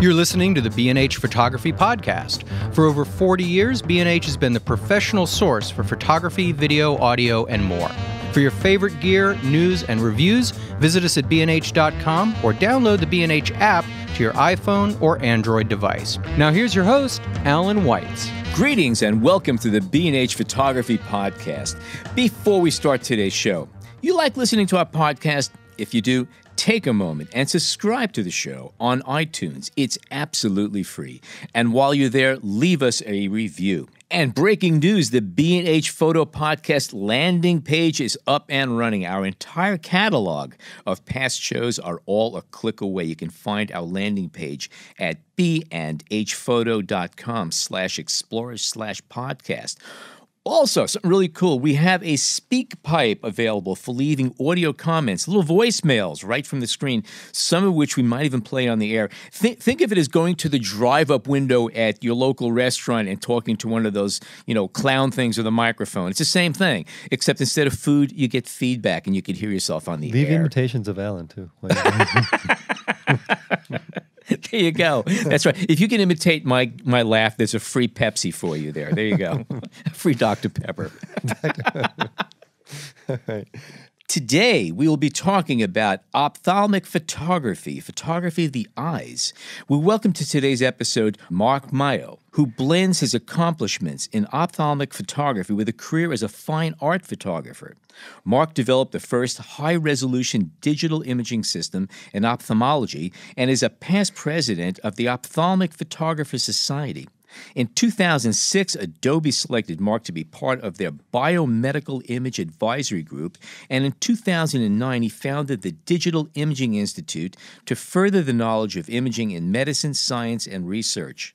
You're listening to the B&H Photography Podcast. For over 40 years, B&H has been the professional source for photography, video, audio, and more. For your favorite gear, news, and reviews, visit us at bnh.com or download the B&H app to your iPhone or Android device. Now here's your host, Allan Weitz. Greetings and welcome to the B&H Photography Podcast. Before we start today's show, you like listening to our podcast? If you do, take a moment and subscribe to the show on iTunes. It's absolutely free. And while you're there, leave us a review. And breaking news, the B&H Photo Podcast landing page is up and running. Our entire catalog of past shows are all a click away. You can find our landing page at b&hphoto.com slash explorers slash podcast. Also, something really cool. We have a SpeakPipe available for leaving audio comments, little voicemails right from the screen, some of which we might even play on the air. Think, think of it as going to the drive up window at your local restaurant and talking to one of those, you know, clown things with a microphone. It's the same thing, except instead of food, you get feedback and you can hear yourself on the Leave air. imitations of Alan, too. there you go. That's right. If you can imitate my my laugh, there's a free Pepsi for you there. There you go. free Dr. Pepper. Today, we will be talking about ophthalmic photography, photography of the eyes. We welcome to today's episode Mark Maio, who blends his accomplishments in ophthalmic photography with a career as a fine art photographer. Mark developed the first high resolution digital imaging system in ophthalmology and is a past president of the Ophthalmic Photographers Society. In 2006, Adobe selected Mark to be part of their Biomedical Image Advisory Group, and in 2009, he founded the Digital Imaging Institute to further the knowledge of imaging in medicine, science, and research.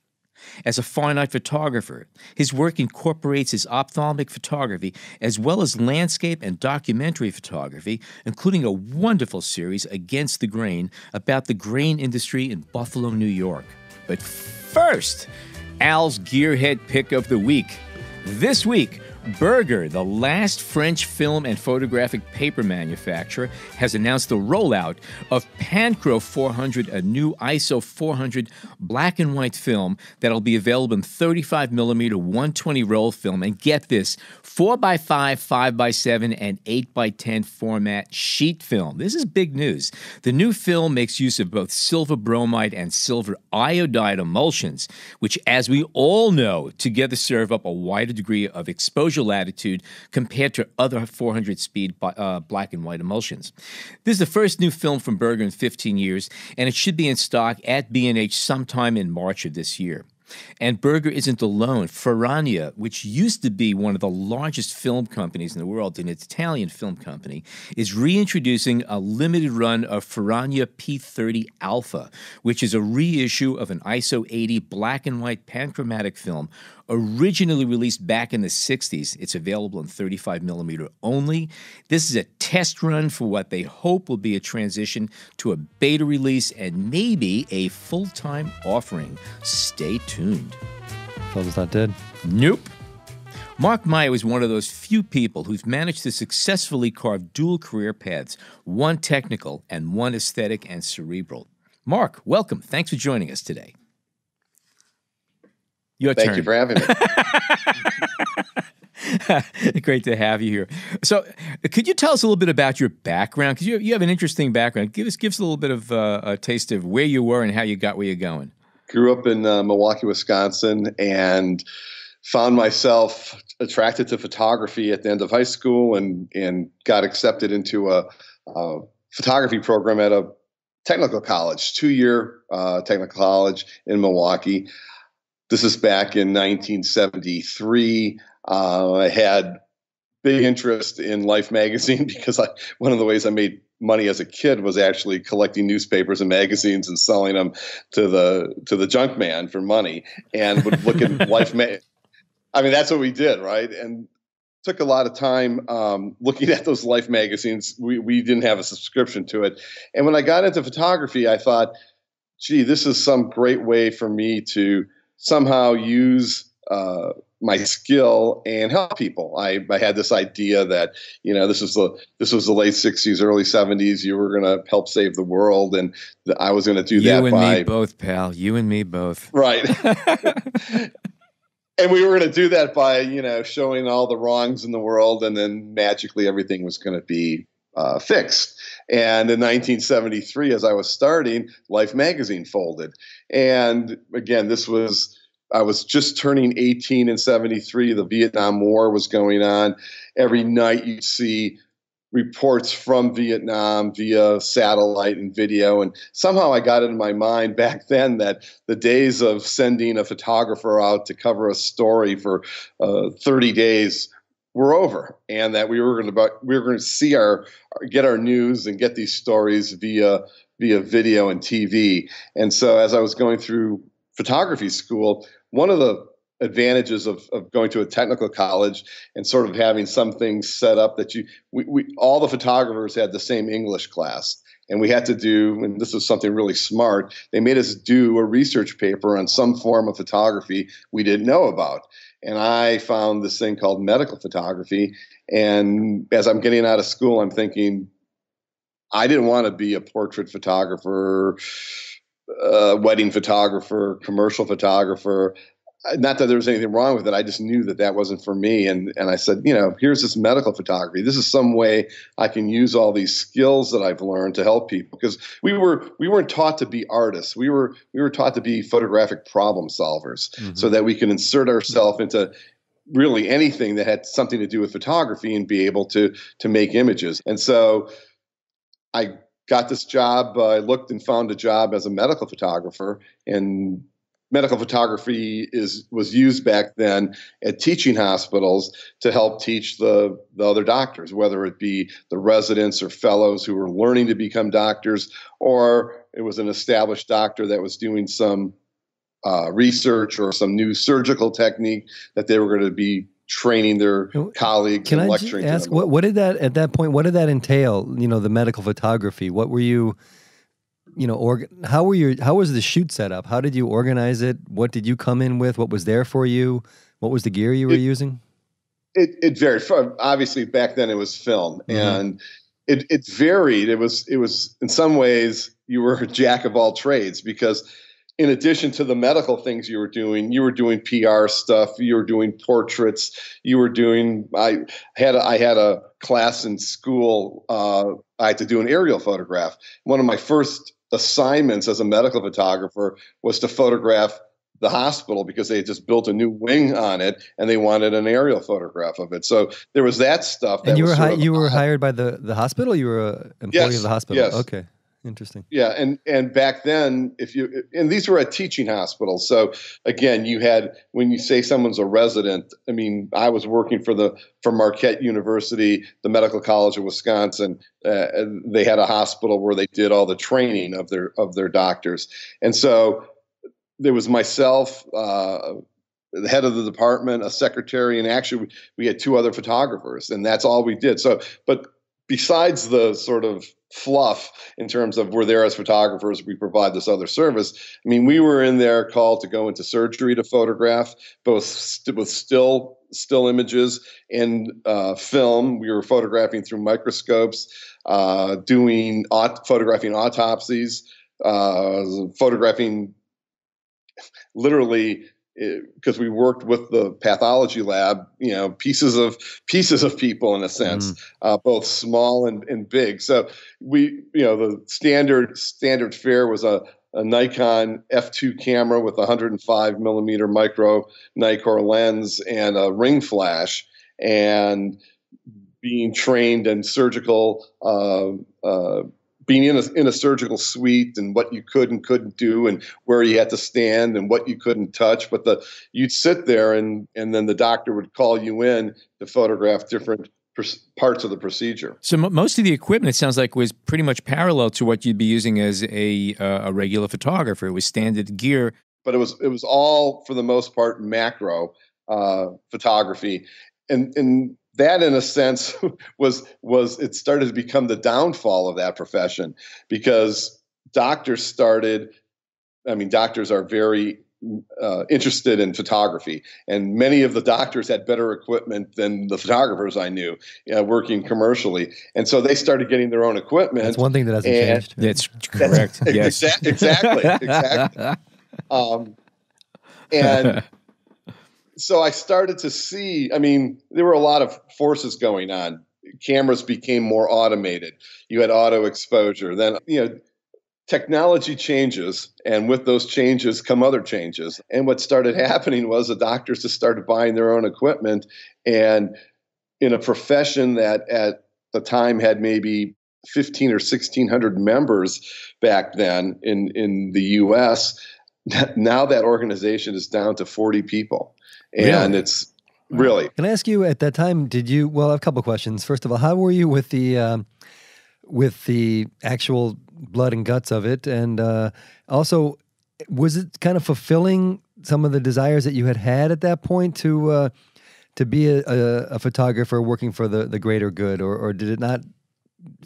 As a fine art photographer, his work incorporates his ophthalmic photography as well as landscape and documentary photography, including a wonderful series, Against the Grain, about the grain industry in Buffalo, New York. But first, Al's Gearhead Pick of the Week. This week, Bergger, the last French film and photographic paper manufacturer, has announced the rollout of Pancro 400, a new ISO 400 black and white film that'll be available in 35mm 120 roll film. And get this 4x5, 5x7, and 8x10 format sheet film. This is big news. The new film makes use of both silver bromide and silver iodide emulsions, which, as we all know, together serve up a wider degree of exposure latitude compared to other 400 speed uh, black and white emulsions. This is the first new film from Bergger in 15 years, and it should be in stock at B&H sometime in March of this year. And Bergger isn't alone. Ferrania, which used to be one of the largest film companies in the world, an Italian film company, is reintroducing a limited run of Ferrania P30 Alpha, which is a reissue of an ISO 80 black and white panchromatic film originally released back in the 60s. It's available in 35 millimeter only. This is a test run for what they hope will be a transition to a beta release and maybe a full time offering. Stay tuned. Film's not dead. Nope. Mark Maio is one of those few people who've managed to successfully carve dual career paths, one technical and one aesthetic and cerebral. Mark, welcome. Thanks for joining us today. Your Thank turn. you for having me. Great to have you here. So, could you tell us a little bit about your background? Because you, you have an interesting background. Give us give us a little bit of uh, a taste of where you were and how you got where you're going. Grew up in uh, Milwaukee, Wisconsin, and found myself attracted to photography at the end of high school, and and got accepted into a, a photography program at a technical college, two year uh, technical college in Milwaukee. This is back in 1973. Uh, I had big interest in Life magazine because I, one of the ways I made money as a kid was actually collecting newspapers and magazines and selling them to the to the junk man for money and would look at Life. Ma- I mean, that's what we did, right? And took a lot of time um, looking at those Life magazines. We we didn't have a subscription to it, and when I got into photography, I thought, gee, this is some great way for me to somehow use uh, my skill and help people. I, I had this idea that you know this was the this was the late '60s, early '70s. You were going to help save the world, and I was going to do you that. You and by, me both, pal. You and me both. Right. and we were going to do that by you know showing all the wrongs in the world, and then magically everything was going to be uh, fixed. And in 1973, as I was starting, Life magazine folded. And again, this was, I was just turning 18 in 73. The Vietnam War was going on. Every night you'd see reports from Vietnam via satellite and video. And somehow I got it in my mind back then that the days of sending a photographer out to cover a story for uh, 30 days were over, and that we were going to we were going to see our get our news and get these stories via via video and TV. And so, as I was going through photography school, one of the advantages of, of going to a technical college and sort of having some things set up that you we, we all the photographers had the same English class and we had to do and this was something really smart they made us do a research paper on some form of photography we didn't know about and I found this thing called medical photography. And as I'm getting out of school, I'm thinking, I didn't want to be a portrait photographer, uh, wedding photographer, commercial photographer not that there was anything wrong with it. I just knew that that wasn't for me. And, and I said, you know, here's this medical photography. This is some way I can use all these skills that I've learned to help people because we were, we weren't taught to be artists. We were, we were taught to be photographic problem solvers mm-hmm. so that we can insert ourselves into really anything that had something to do with photography and be able to, to make images. And so I got this job. Uh, I looked and found a job as a medical photographer and medical photography is was used back then at teaching hospitals to help teach the, the other doctors, whether it be the residents or fellows who were learning to become doctors, or it was an established doctor that was doing some uh, research or some new surgical technique that they were going to be training their colleagues Can and I lecturing ask what, what did that at that point what did that entail you know the medical photography? What were you you know, org- how were your how was the shoot set up? How did you organize it? What did you come in with? What was there for you? What was the gear you were it, using? It it varied. Obviously, back then it was film, mm-hmm. and it it varied. It was it was in some ways you were a jack of all trades because in addition to the medical things you were doing, you were doing PR stuff, you were doing portraits, you were doing. I had a, I had a class in school. Uh, I had to do an aerial photograph. One of my first assignments as a medical photographer was to photograph the hospital because they had just built a new wing on it and they wanted an aerial photograph of it. So there was that stuff. That and you were hi- you were hired by the the hospital. You were an employee yes, of the hospital. Yes. Okay. Interesting. Yeah, and and back then, if you and these were at teaching hospitals, so again, you had when you say someone's a resident. I mean, I was working for the for Marquette University, the Medical College of Wisconsin. Uh, they had a hospital where they did all the training of their of their doctors, and so there was myself. Uh, the head of the department, a secretary, and actually we had two other photographers, and that's all we did. So, but besides the sort of fluff in terms of we're there as photographers, we provide this other service. I mean, we were in there called to go into surgery to photograph both st- with still still images and uh, film. We were photographing through microscopes, uh, doing aut- photographing autopsies, uh, photographing literally because we worked with the pathology lab, you know, pieces of pieces of people in a sense, mm. uh, both small and, and big. So we, you know, the standard standard fare was a, a Nikon f2 camera with a 105 millimeter micro Nikkor lens and a ring flash, and being trained in surgical uh, uh, being in a, in a surgical suite and what you could and couldn't do and where you had to stand and what you couldn't touch. But the you'd sit there and and then the doctor would call you in to photograph different parts of the procedure. So m- most of the equipment it sounds like was pretty much parallel to what you'd be using as a uh, a regular photographer. It was standard gear. But it was it was all for the most part macro uh, photography. And and that in a sense was was it started to become the downfall of that profession because doctors started i mean doctors are very uh, interested in photography, and many of the doctors had better equipment than the photographers I knew uh, working commercially, and so they started getting their own equipment. That's one thing that hasn't changed. That's correct. yes. Exa- exactly, exactly. Um, and so I started to see. I mean, there were a lot of forces going on. Cameras became more automated. You had auto exposure. Then you know technology changes and with those changes come other changes and what started happening was the doctors just started buying their own equipment and in a profession that at the time had maybe 15 or 1600 members back then in in the US now that organization is down to 40 people and Really? it's really Can I ask you at that time? Did you? Well, I have a couple questions. First of all, how were you with the um, with the actual blood and guts of it, and uh, also was it kind of fulfilling some of the desires that you had had at that point to uh, to be a, a, a photographer working for the the greater good, or, or did it not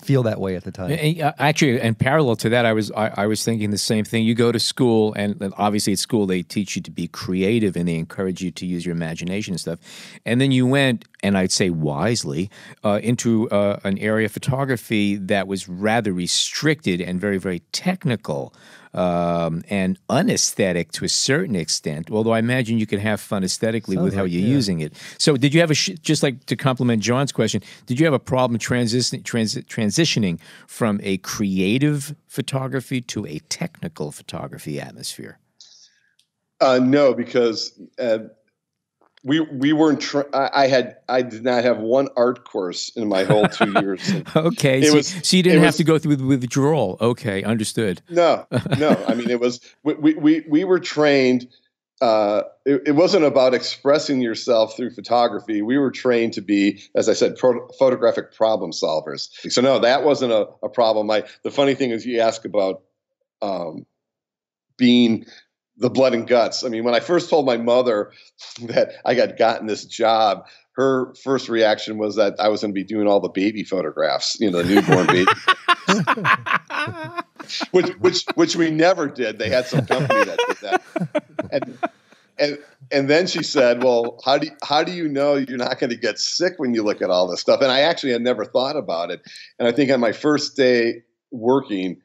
feel that way at the time? Actually, and parallel to that, I was I, I was thinking the same thing. You go to school, and and obviously at school they teach you to be creative and they encourage you to use your imagination and stuff. And then you went, and I'd say wisely, uh, into uh, an area of photography that was rather restricted and very very technical. Um, and unesthetic to a certain extent, although I imagine you can have fun aesthetically with how like, you're yeah. using it. So, did you have a sh- just like to complement John's question? Did you have a problem transi- transi- transitioning from a creative photography to a technical photography atmosphere? Uh, no, because uh, we we weren't. I, I had I did not have one art course in my whole two years. Okay, so, was- so you didn't have was- to go through the withdrawal. Okay, understood. No, no. I mean, it was we we we, we were trained. Uh, it, it wasn't about expressing yourself through photography. We were trained to be, as I said, pro- photographic problem solvers. So no, that wasn't a, a problem. I, the funny thing is, you ask about um, being the blood and guts. I mean, when I first told my mother that I had gotten this job, her first reaction was that I was going to be doing all the baby photographs, you know, the newborn baby, which which which we never did. They had some company that did that, and and and then she said, "Well, how do you, how do you know you're not going to get sick when you look at all this stuff?" And I actually had never thought about it. And I think on my first day working,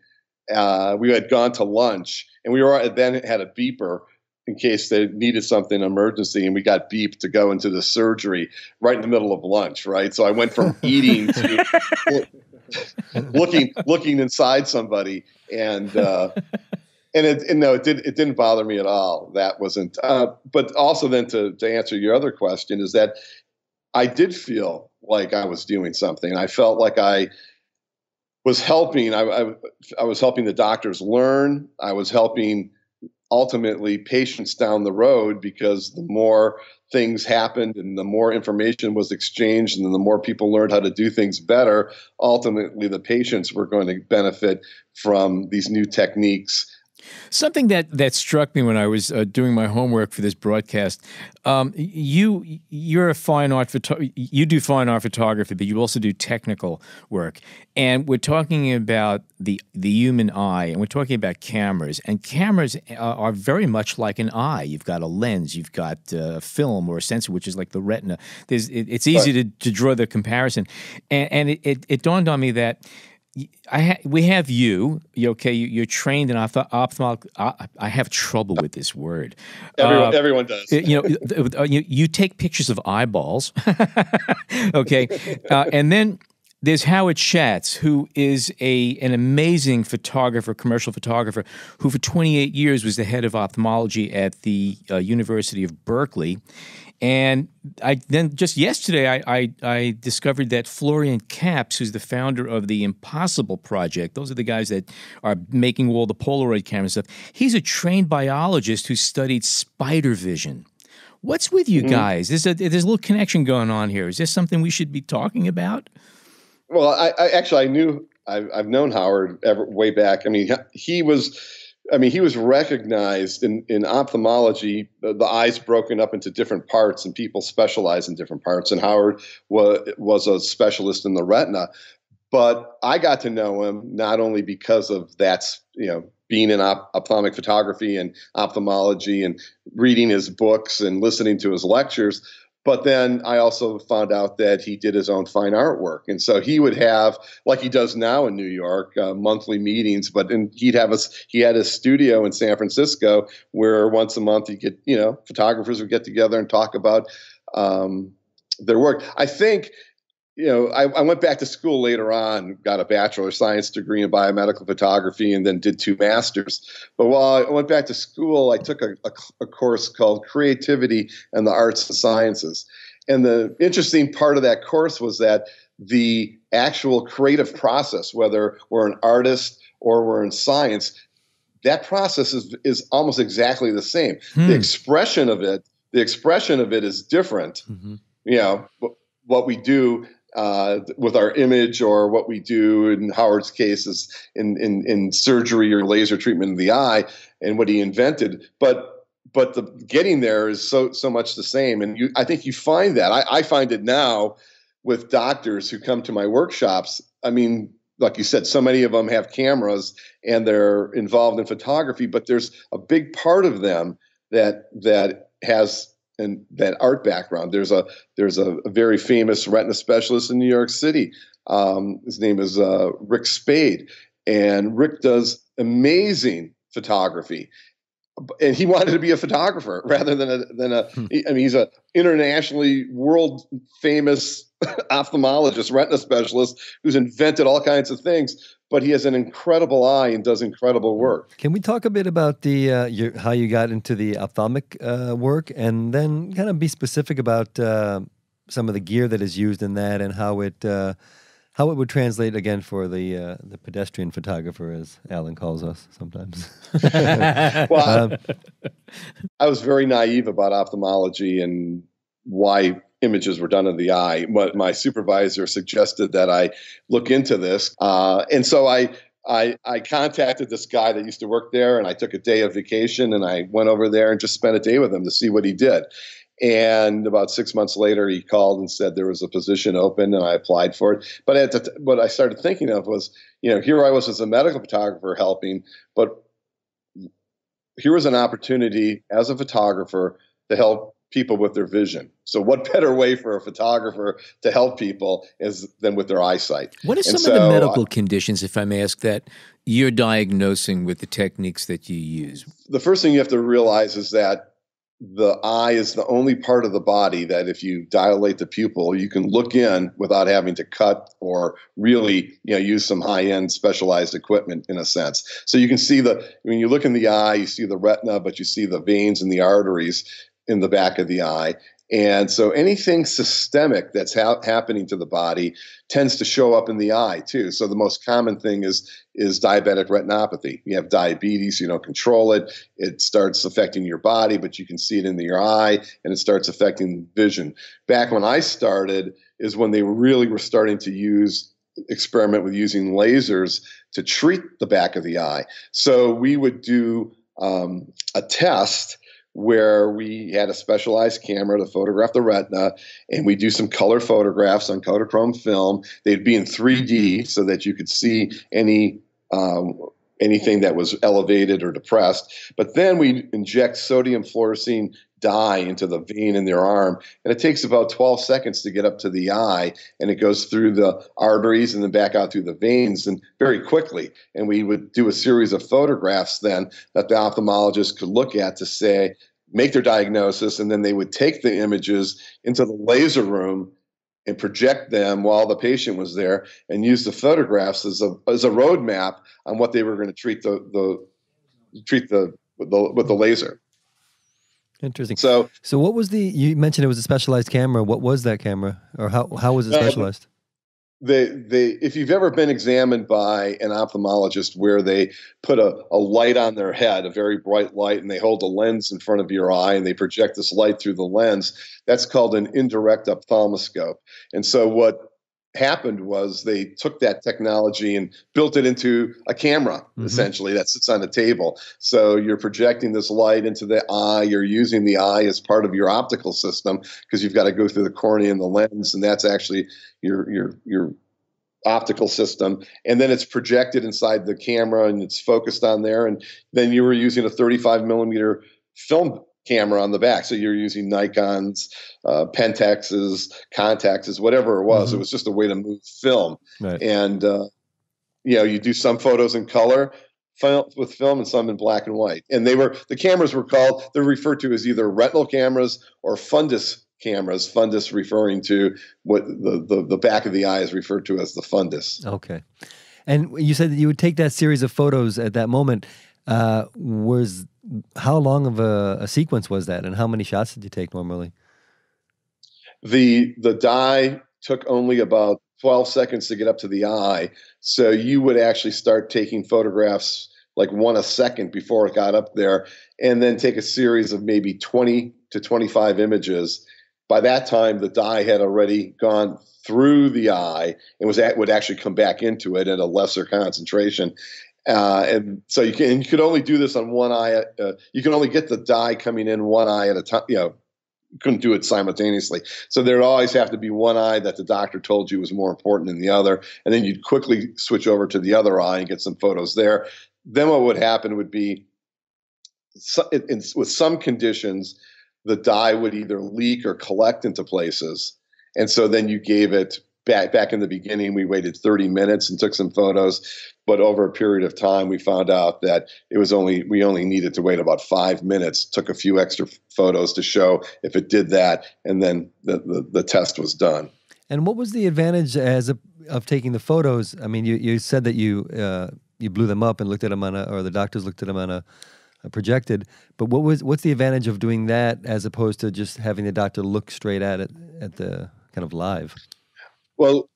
uh, we had gone to lunch, and we were then had a beeper in case they needed something emergency, and we got beeped to go into the surgery right in the middle of lunch. Right, so I went from eating to looking looking inside somebody, and uh, and it and no, it did it didn't bother me at all. That wasn't. Uh, but also then to to answer your other question is that I did feel like I was doing something. I felt like I was helping. I, I, I was helping the doctors learn. I was helping ultimately patients down the road because the more things happened and the more information was exchanged and the more people learned how to do things better, ultimately the patients were going to benefit from these new techniques. Something that that struck me when I was uh, doing my homework for this broadcast, um, you you're a fine art photo- you do fine art photography, but you also do technical work, and we're talking about the the human eye, and we're talking about cameras, and cameras are, are very much like an eye. You've got a lens, you've got uh, film or a sensor, which is like the retina. There's it, it's easy to, to draw the comparison, and, and it, it, it dawned on me that. I ha- we have you. you okay, you, you're trained in ophthalmic. Ophthalmol- uh, I have trouble with this word. Everyone, Uh, everyone does. you know, uh, you, you take pictures of eyeballs, okay, uh, and then there's Howard Schatz, who is a an amazing photographer, commercial photographer, who for 28 years was the head of ophthalmology at the uh, University of Berkeley. And I then just yesterday I, I I discovered that Florian Kaps, who's the founder of the Impossible Project, those are the guys that are making all the Polaroid camera stuff. He's a trained biologist who studied spider vision. What's with you guys? There's a there's a little connection going on here. Is this something we should be talking about? Well, I, I actually I knew I've, I've known Howard ever way back. I mean, he was, I mean, he was recognized in in ophthalmology. The, the eyes broken up into different parts, and people specialize in different parts. And Howard was was a specialist in the retina. But I got to know him not only because of that you know being in op- ophthalmic photography and ophthalmology and reading his books and listening to his lectures. But then I also found out that he did his own fine artwork, and so he would have, like he does now in New York, uh, monthly meetings. But in, he'd have us. He had a studio in San Francisco where once a month he get, you know, photographers would get together and talk about um, their work. I think you know, I, I, went back to school later on, got a bachelor of science degree in biomedical photography, and then did two masters. But while I went back to school, I took a, a, a course called Creativity and the Arts and Sciences. And the interesting part of that course was that the actual creative process, whether we're an artist or we're in science, that process is, is almost exactly the same. Hmm. The expression of it, the expression of it is different. Mm-hmm. You know, what we do uh, with our image or what we do in Howard's case is in, in, in surgery or laser treatment of the eye and what he invented. But but the getting there is so so much the same. And you, I think you find that. I, I find it now with doctors who come to my workshops. I mean, like you said, so many of them have cameras and they're involved in photography, but there's a big part of them that that has and that art background. There's a there's a, a very famous retina specialist in New York City. Um, his name is uh, Rick Spaide, and Rick does amazing photography. And he wanted to be a photographer rather than a than a. Hmm. I mean, he's a internationally world famous ophthalmologist, retina specialist who's invented all kinds of things but he has an incredible eye and does incredible work. Can we talk a bit about the uh, your, how you got into the ophthalmic uh, work, and then kind of be specific about uh, some of the gear that is used in that, and how it uh, how it would translate again for the uh, the pedestrian photographer, as Alan calls us sometimes. well, um, I was very naive about ophthalmology and why images were done in the eye. But my supervisor suggested that I look into this, uh, and so I. I, I contacted this guy that used to work there and I took a day of vacation and I went over there and just spent a day with him to see what he did. And about six months later, he called and said there was a position open, and I applied for it. But at the what I started thinking of was, you know, here I was as a medical photographer helping, but here was an opportunity as a photographer to help people with their vision. So, what better way for a photographer to help people is than with their eyesight? What are some so, of the medical uh, conditions, if I may ask, that you're diagnosing with the techniques that you use? The first thing you have to realize is that the eye is the only part of the body that if you dilate the pupil you can look in without having to cut or really you know use some high end specialized equipment in a sense so you can see the when you look in the eye you see the retina but you see the veins and the arteries in the back of the eye. And so anything systemic that's ha- happening to the body tends to show up in the eye too. So the most common thing is is diabetic retinopathy. You have diabetes, you don't control it. It starts affecting your body, but you can see it in your eye, and it starts affecting vision. Back when I started, is when they really were starting to use experiment with using lasers to treat the back of the eye. So we would do um, a test where we had a specialized camera to photograph the retina and we do some color photographs on Kodachrome film. They'd be in 3D so that you could see any um, anything that was elevated or depressed. But then we inject sodium fluorescein dye into the vein in their arm, and it takes about 12 seconds to get up to the eye, and it goes through the arteries and then back out through the veins, and very quickly. And we would do a series of photographs then that the ophthalmologist could look at to say, make their diagnosis, and then they would take the images into the laser room and project them while the patient was there and use the photographs as a as a roadmap on what they were going to treat the the treat the with the, with the laser. Interesting. So, so what was the? You mentioned it was a specialized camera. What was that camera, or how how was it uh, specialized? They they if you've ever been examined by an ophthalmologist where they put a, a light on their head a very bright light and they hold a lens in front of your eye and they project this light through the lens that's called an indirect ophthalmoscope. And so what happened was they took that technology and built it into a camera mm-hmm. essentially that sits on a table so you're projecting this light into the eye you're using the eye as part of your optical system because you've got to go through the cornea and the lens and that's actually your your your optical system, and then it's projected inside the camera and it's focused on there. And then you were using a 35 millimeter film camera on the back. So you're using Nikon's, uh, Pentax's, Contax's, whatever it was. Mm-hmm. It was just a way to move film. Right. And, uh, you know, you do some photos in color with film and some in black and white. And they were, the cameras were called, they're referred to as either retinal cameras or fundus cameras. Fundus referring to what the, the, the back of the eye is referred to as the fundus. Okay. And you said that you would take that series of photos at that moment. Uh, was how long of a, a, sequence was that, and how many shots did you take normally? The the dye took only about twelve seconds to get up to the eye, so you would actually start taking photographs like one a second before it got up there, and then take a series of maybe twenty to twenty five images. By that time, the dye had already gone through the eye and was at, would actually come back into it at a lesser concentration. Uh, and so you can you could only do this on one eye. Uh, you can only get the dye coming in one eye at a time. You know, you couldn't do it simultaneously. So there'd always have to be one eye that the doctor told you was more important than the other, and then you'd quickly switch over to the other eye and get some photos there. Then what would happen would be, in, in, with some conditions, the dye would either leak or collect into places, and so then you gave it back back in the beginning we waited 30 minutes and took some photos but over a period of time we found out that it was only we only needed to wait about five minutes took a few extra photos to show if it did that and then the, the, the test was done. And what was the advantage as a, of taking the photos? I mean you, you said that you uh, you blew them up and looked at them on a or the doctors looked at them on a, a projected but what was what's the advantage of doing that as opposed to just having the doctor look straight at it at the kind of live well,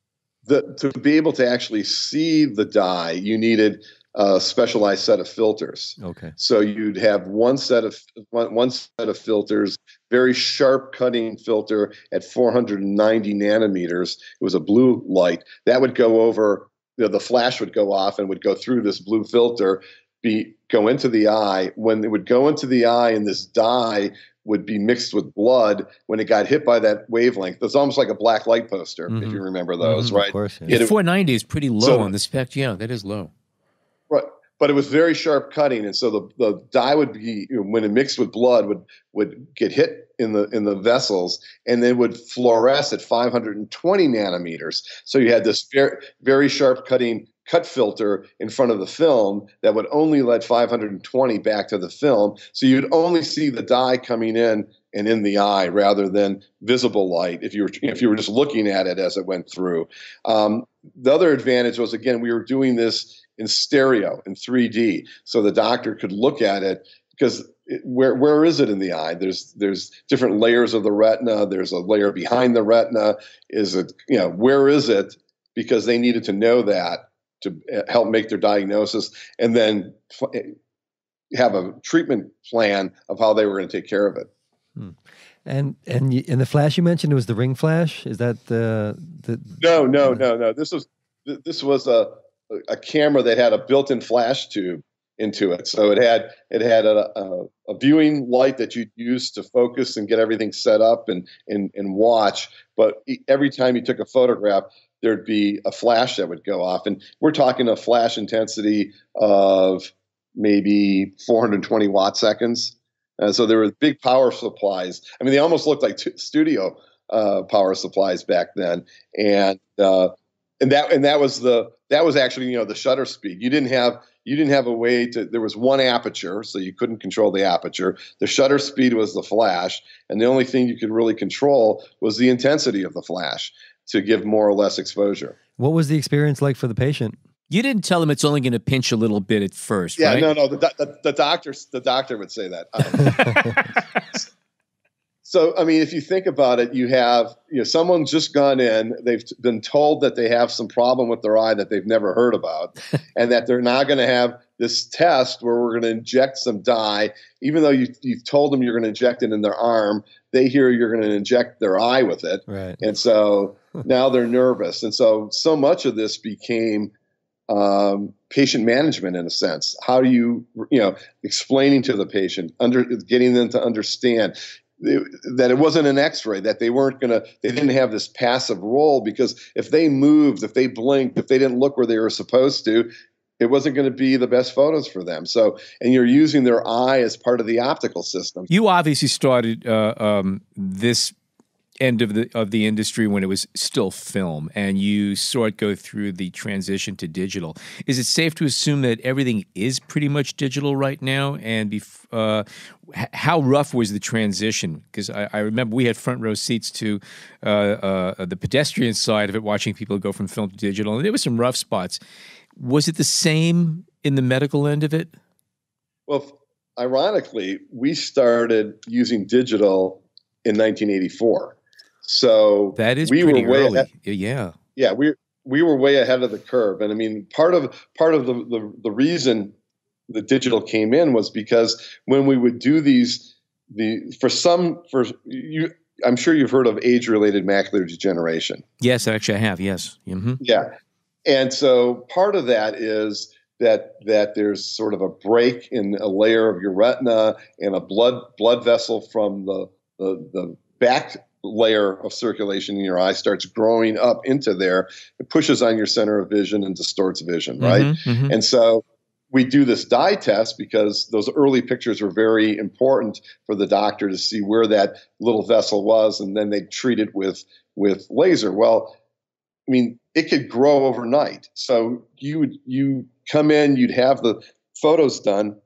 the, to be able to actually see the dye, you needed a specialized set of filters. Okay. So you'd have one set of one, one set of filters, very sharp cutting filter at 490 nanometers. It was a blue light that would go over. You know, the flash would go off and would go through this blue filter, be go into the eye. When it would go into the eye, and this dye would be mixed with blood when it got hit by that wavelength. It's almost like a black light poster, mm-hmm. if you remember those, mm-hmm, right? Of course, yeah. 490 is pretty low so, on the spec. Yeah, that is low. Right. But it was very sharp cutting, and so the, the dye would be when it mixed with blood would would get hit in the in the vessels, and then would fluoresce at 520 nanometers. So you had this very very sharp cutting cut filter in front of the film that would only let 520 back to the film. So you'd only see the dye coming in and in the eye rather than visible light if you were if you were just looking at it as it went through. Um, the other advantage was again we were doing this in stereo in 3D, so the doctor could look at it because where where is it in the eye? There's there's different layers of the retina. There's a layer behind the retina. Is it you know where is it? Because they needed to know that to uh, help make their diagnosis and then eh, have a treatment plan of how they were going to take care of it. Hmm. And and in the flash you mentioned it was the ring flash. Is that the the? No, no, no, no. This was this was a a camera that had a built-in flash tube into it. So it had it had a, a, a, viewing light that you'd use to focus and get everything set up and, and and watch. But every time you took a photograph, there'd be a flash that would go off. And we're talking a flash intensity of maybe 420 watt seconds. Uh, so there were big power supplies. I mean, they almost looked like t- studio uh, power supplies back then. And uh, and that and that was the that was actually you know the shutter speed. You didn't have you didn't have a way to there was one aperture so you couldn't control the aperture the shutter speed was the flash and the only thing you could really control was the intensity of the flash to give more or less exposure. What was the experience like for the patient? You didn't tell him it's only going to pinch a little bit at first, yeah, right? no, no. The, the, the doctor, the doctor would say that. Um, so, I mean, if you think about it, you have you know someone's just gone in. They've been told that they have some problem with their eye that they've never heard about, and that they're now going to have this test where we're going to inject some dye, even though you, you've told them you're going to inject it in their arm. They hear you're going to inject their eye with it, right. and so now they're nervous. And so, so much of this became um, patient management in a sense. How do you, you know, explaining to the patient, under getting them to understand. that it wasn't an x-ray that they weren't going to they didn't have this passive role because if they moved if they blinked if they didn't look where they were supposed to it wasn't going to be the best photos for them so and you're using their eye as part of the optical system you obviously started uh, um, this end of the of the industry when it was still film and you saw it go through the transition to digital. Is it safe to assume that everything is pretty much digital right now? And bef- uh, how rough was the transition? Because I, I, remember we had front row seats to uh, uh, the pedestrian side of it watching people go from film to digital and there were some rough spots. Was it the same in the medical end of it? Well ironically we started using digital in 1984 so that is we were way early. Ahead, yeah, yeah, we we were way ahead of the curve, and I mean part of part of the, the the reason the digital came in was because when we would do these the for some for you I'm sure you've heard of age related macular degeneration. Yes, actually I have. Yes. Mm-hmm. Yeah. And so part of that is that that there's sort of a break in a layer of your retina and a blood blood vessel from the the, the back layer of circulation in your eye starts growing up into there. It pushes on your center of vision and distorts vision, right? Mm-hmm, mm-hmm. And so we do this dye test because those early pictures were very important for the doctor to see where that little vessel was, and then they treat it with with laser. Well, I mean, it could grow overnight. So you would you come in, you'd have the photos done,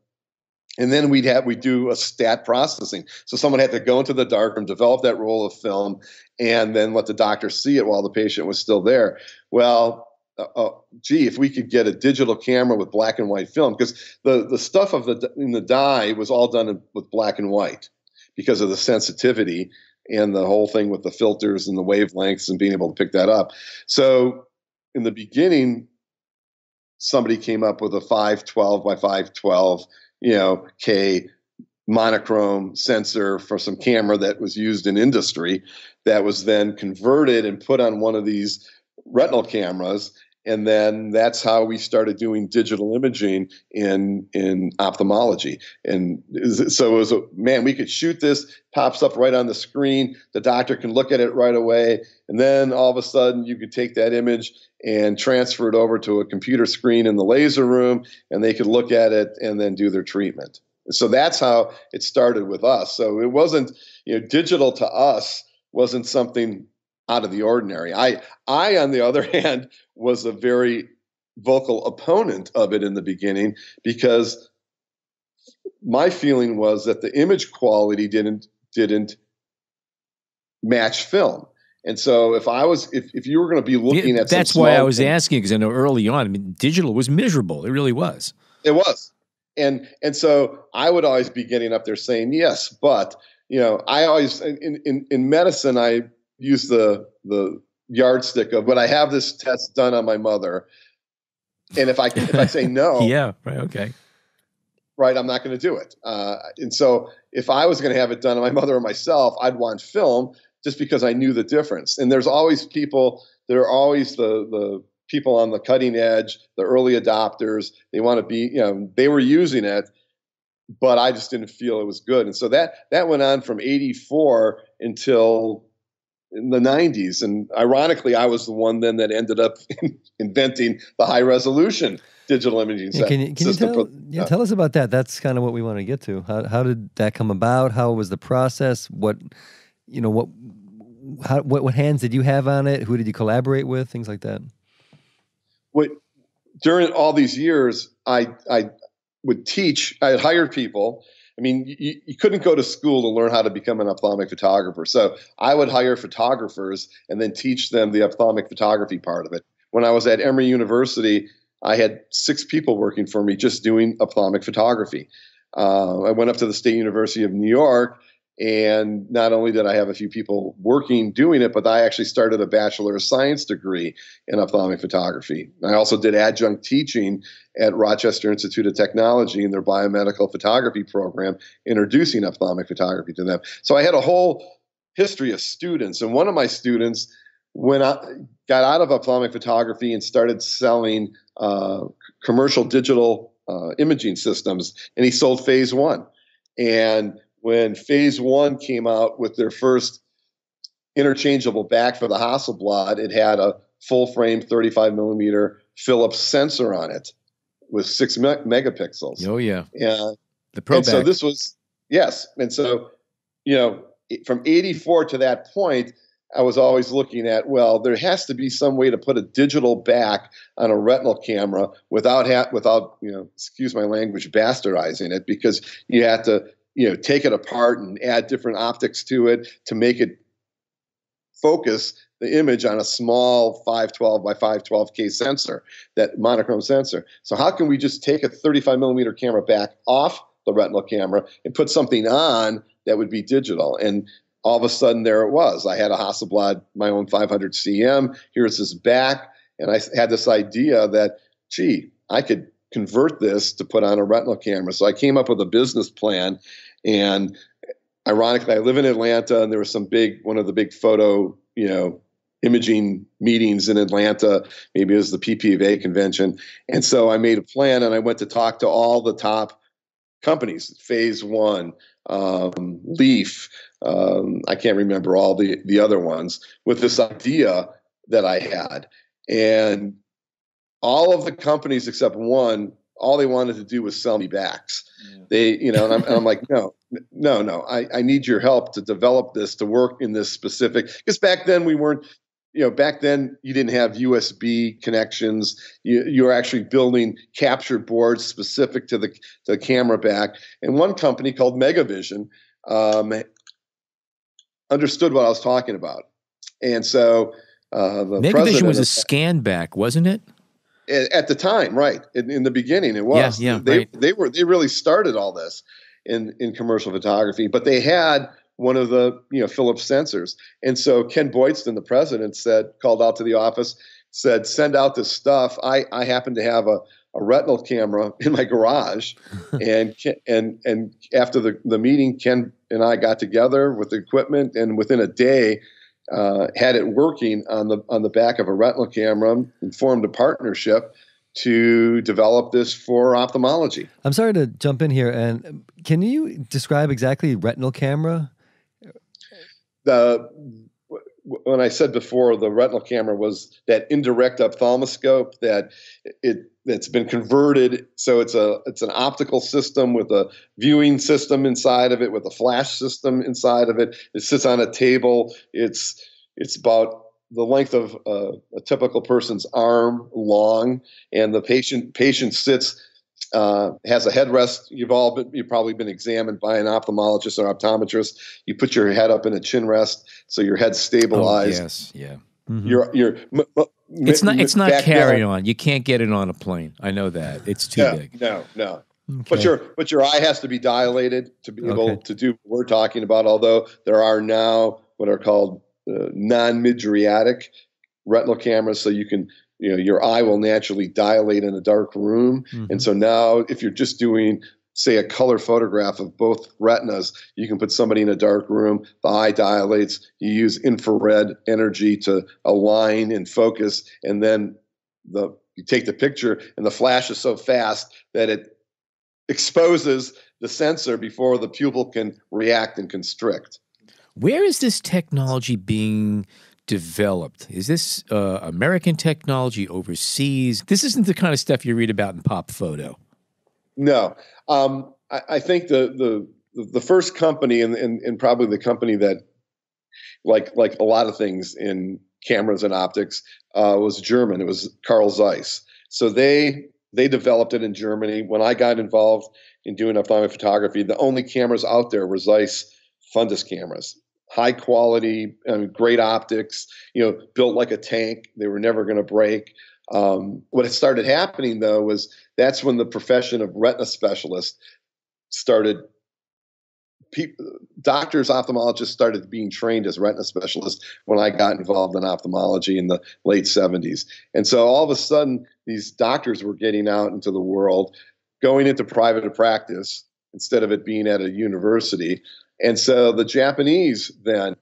and then we'd have we do a stat processing. So someone had to go into the darkroom, develop that roll of film, and then let the doctor see it while the patient was still there. Well, uh, uh, gee, if we could get a digital camera with black and white film, because the the stuff of the in the dye was all done in, with black and white because of the sensitivity and the whole thing with the filters and the wavelengths and being able to pick that up. So in the beginning, somebody came up with a 512 by 512 you know, K monochrome sensor for some camera that was used in industry that was then converted and put on one of these retinal cameras and then that's how we started doing digital imaging in in ophthalmology. And so it was a man we could shoot this pops up right on the screen. The doctor can look at it right away. And then all of a sudden you could take that image and transfer it over to a computer screen in the laser room and they could look at it and then do their treatment. So that's how it started with us. So it wasn't you know digital to us wasn't something out of the ordinary i i on the other hand was a very vocal opponent of it in the beginning because my feeling was that the image quality didn't didn't match film and so if I was, if, if you were going to be looking yeah, at, that's why I was thing, asking because I know early on, I mean, digital was miserable. It really was. It was, and and so I would always be getting up there saying yes, but you know, I always in in, in medicine I use the the yardstick of, but I have this test done on my mother, and if I if I say no, yeah, right, okay, right, I'm not going to do it. Uh, and so if I was going to have it done on my mother or myself, I'd want film just because I knew the difference. And there's always people, there are always the the people on the cutting edge, the early adopters. They want to be, you know, they were using it, but I just didn't feel it was good. And so that that went on from 84 until in the 90s. And ironically, I was the one then that ended up inventing the high resolution digital imaging yeah, can you, can you tell, yeah, tell us about that? That's kind of what we want to get to. How, how did that come about? How was the process? What you know what how, what what hands did you have on it? Who did you collaborate with? Things like that. What during all these years, I I would teach. I had hired people. I mean, you, you couldn't go to school to learn how to become an ophthalmic photographer. So I would hire photographers and then teach them the ophthalmic photography part of it. When I was at Emory University, I had six people working for me just doing ophthalmic photography. Uh, I went up to the State University of New York and not only did I have a few people working doing it, but I actually started a Bachelor of Science degree in ophthalmic photography. I also did adjunct teaching at Rochester Institute of Technology in their biomedical photography program, introducing ophthalmic photography to them. So I had a whole history of students. And one of my students went out, got out of ophthalmic photography and started selling uh, commercial digital uh, imaging systems, and he sold phase one. And when Phase One came out with their first interchangeable back for the Hasselblad. It had a full frame 35 millimeter Philips sensor on it with six me- megapixels. Oh yeah, And, the Pro and so this was yes, and so you know from 84 to that point. I was always looking at, well, there has to be some way to put a digital back on a retinal camera without ha- without, you know, excuse my language, bastardizing it because you have to, you know, take it apart and add different optics to it to make it focus the image on a small 512 by 512K sensor, that monochrome sensor. So how can we just take a 35 millimeter camera back off the retinal camera and put something on that would be digital? And all of a sudden there it was. I had a Hasselblad, my own 500 CM. Here's this back. And I had this idea that, gee, I could convert this to put on a retinal camera. So I came up with a business plan. And ironically, I live in Atlanta and there was some big, one of the big photo, you know, imaging meetings in Atlanta. Maybe it was the PPVA convention. And so I made a plan and I went to talk to all the top companies, Phase One, um, Leaf. Um, I can't remember all the, the other ones with this idea that I had. And all of the companies except one, all they wanted to do was sell me backs. They, you know, and I'm, and I'm like, no, no, no, I, I need your help to develop this, to work in this specific, because back then we weren't, you know, back then you didn't have USB connections. You, you were actually building capture boards specific to the, to the camera back. And one company called Megavision um, understood what I was talking about. And so uh, the Megavision president was a scan back, wasn't it? At the time, right? In, in the beginning, it was. Yeah, yeah, they right. they were they really started all this in in commercial photography, but they had one of the you know Philips sensors, and so Ken Boydston, the president, said called out to the office, said send out this stuff. I I happen to have a a retinal camera in my garage, and and and after the the meeting, Ken and I got together with the equipment, and within a day, uh, had it working on the on the back of a retinal camera and formed a partnership to develop this for ophthalmology. I'm sorry to jump in here, and can you describe exactly retinal camera? The when I said before, the retinal camera was that indirect ophthalmoscope that it that's been converted. So it's a it's an optical system with a viewing system inside of it, with a flash system inside of it. It sits on a table. It's it's about the length of uh, a typical person's arm long, and the patient patient sits. Uh, has a headrest. You've all been, you've probably been examined by an ophthalmologist or optometrist. You put your head up in a chin rest, so your head's stabilized. Oh, yes, yeah. Mhm. You're you're. m- m- It's not. It's not carry then- on. You can't get it on a plane. I know that. It's too No, big. no, no. But your but your eye has to be dilated to be able Okay. to do what we're talking about. Although there are now what are called uh, non-mydriatic retinal cameras, so you can you know your eye will naturally dilate in a dark room. Mhm. And so now, if you're just doing say a color photograph of both retinas, you can put somebody in a dark room. The eye dilates. You use infrared energy to align and focus, and then the you take the picture, and the flash is so fast that it exposes the sensor before the pupil can react and constrict. Where is this technology being developed? Is this uh, American technology overseas? This isn't the kind of stuff you read about in pop photo. No, um, I, I think the the the first company and, and and probably the company that like like a lot of things in cameras and optics uh, was German. It was Carl Zeiss. So they they developed it in Germany. When I got involved in doing ophthalmic photography, the only cameras out there were Zeiss fundus cameras. High quality, great optics. You know, built like a tank. They were never going to break. Um, what started happening though was that's when the profession of retina specialist started. Doctors, ophthalmologists started being trained as retina specialists when I got involved in ophthalmology in the late 70s. And so all of a sudden, these doctors were getting out into the world, going into private practice instead of it being at a university. And so the Japanese then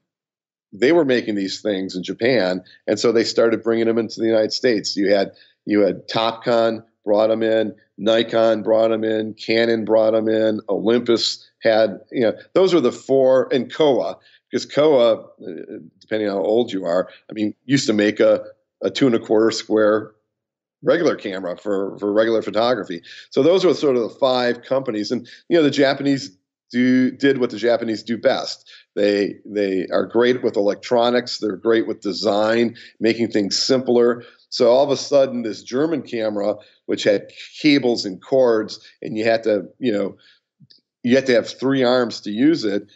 they were making these things in Japan, and so they started bringing them into the United States. You had you had Topcon brought them in, Nikon brought them in, Canon brought them in, Olympus had you know those were the four and Kowa because Kowa, uh, depending on how old you are, I mean, used to make a a two and a quarter square regular camera for for regular photography. So those were sort of the five companies, and you know the Japanese do did what the Japanese do best. They they are great with electronics. They're great with design, making things simpler. So all of a sudden, this German camera, which had cables and cords, and you had to you know you had to have three arms to use it.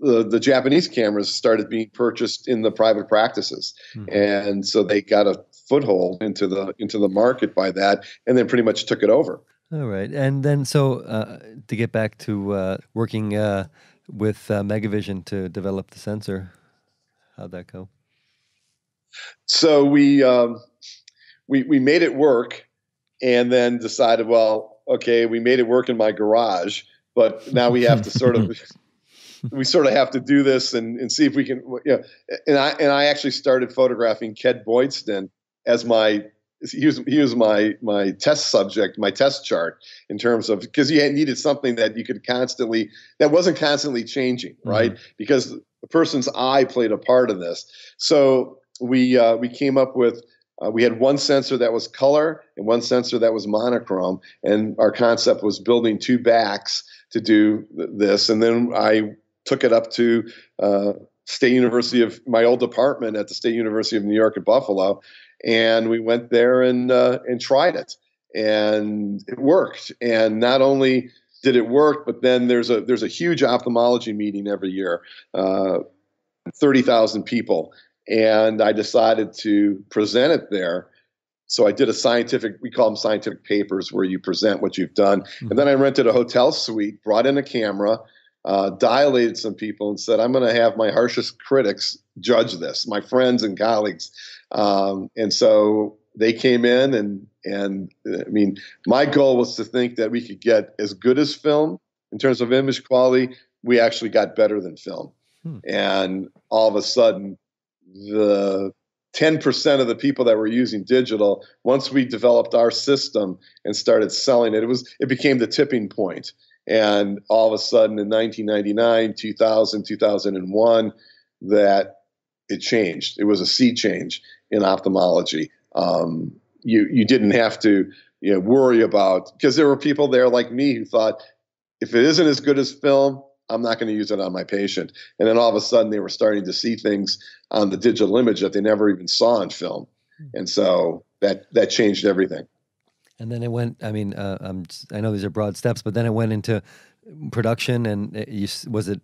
The, the Japanese cameras started being purchased in the private practices, mm-hmm. and so they got a foothold into the into the market by that, and then pretty much took it over. All right, and then so uh, to get back to uh, working uh, with uh, Megavision to develop the sensor, how'd that go? So we um, we we made it work, and then decided, well, okay, we made it work in my garage, but now we have to sort of we sort of have to do this and, and see if we can you know and I and I actually started photographing Ken Boydston as my he was he was my my test subject, my test chart in terms of because you needed something that you could constantly that wasn't constantly changing, mm-hmm. right? Mm-hmm. Because the person's eye played a part in this. So we uh, we came up with uh, we had one sensor that was color and one sensor that was monochrome, and our concept was building two backs to do th- this. And then I took it up to uh, State University of my old department at the State University of New York at Buffalo, and we went there and uh, and tried it, and it worked. And not only did it work, but then there's a there's a huge ophthalmology meeting every year, uh, thirty thousand people, and I decided to present it there. So I did a scientific, we call them scientific papers, where you present what you've done. Mm-hmm. And then I rented a hotel suite, brought in a camera, uh, dilated some people, and said, I'm going to have my harshest critics judge this, my friends and colleagues. Um, and so they came in, and and I mean, my goal was to think that we could get as good as film in terms of image quality. We actually got better than film, hmm. and all of a sudden, the 10% of the people that were using digital once we developed our system and started selling it it was it became the tipping point and all of a sudden in 1999 2000 2001 that it changed it was a sea change in ophthalmology. Um, you you didn't have to you know worry about because there were people there like me who thought if it isn't as good as film, I'm not going to use it on my patient. And then all of a sudden they were starting to see things on the digital image that they never even saw in film, hmm. and so that that changed everything. And then it went. I mean, uh, i know these are broad steps, but then it went into production. And it, you, was it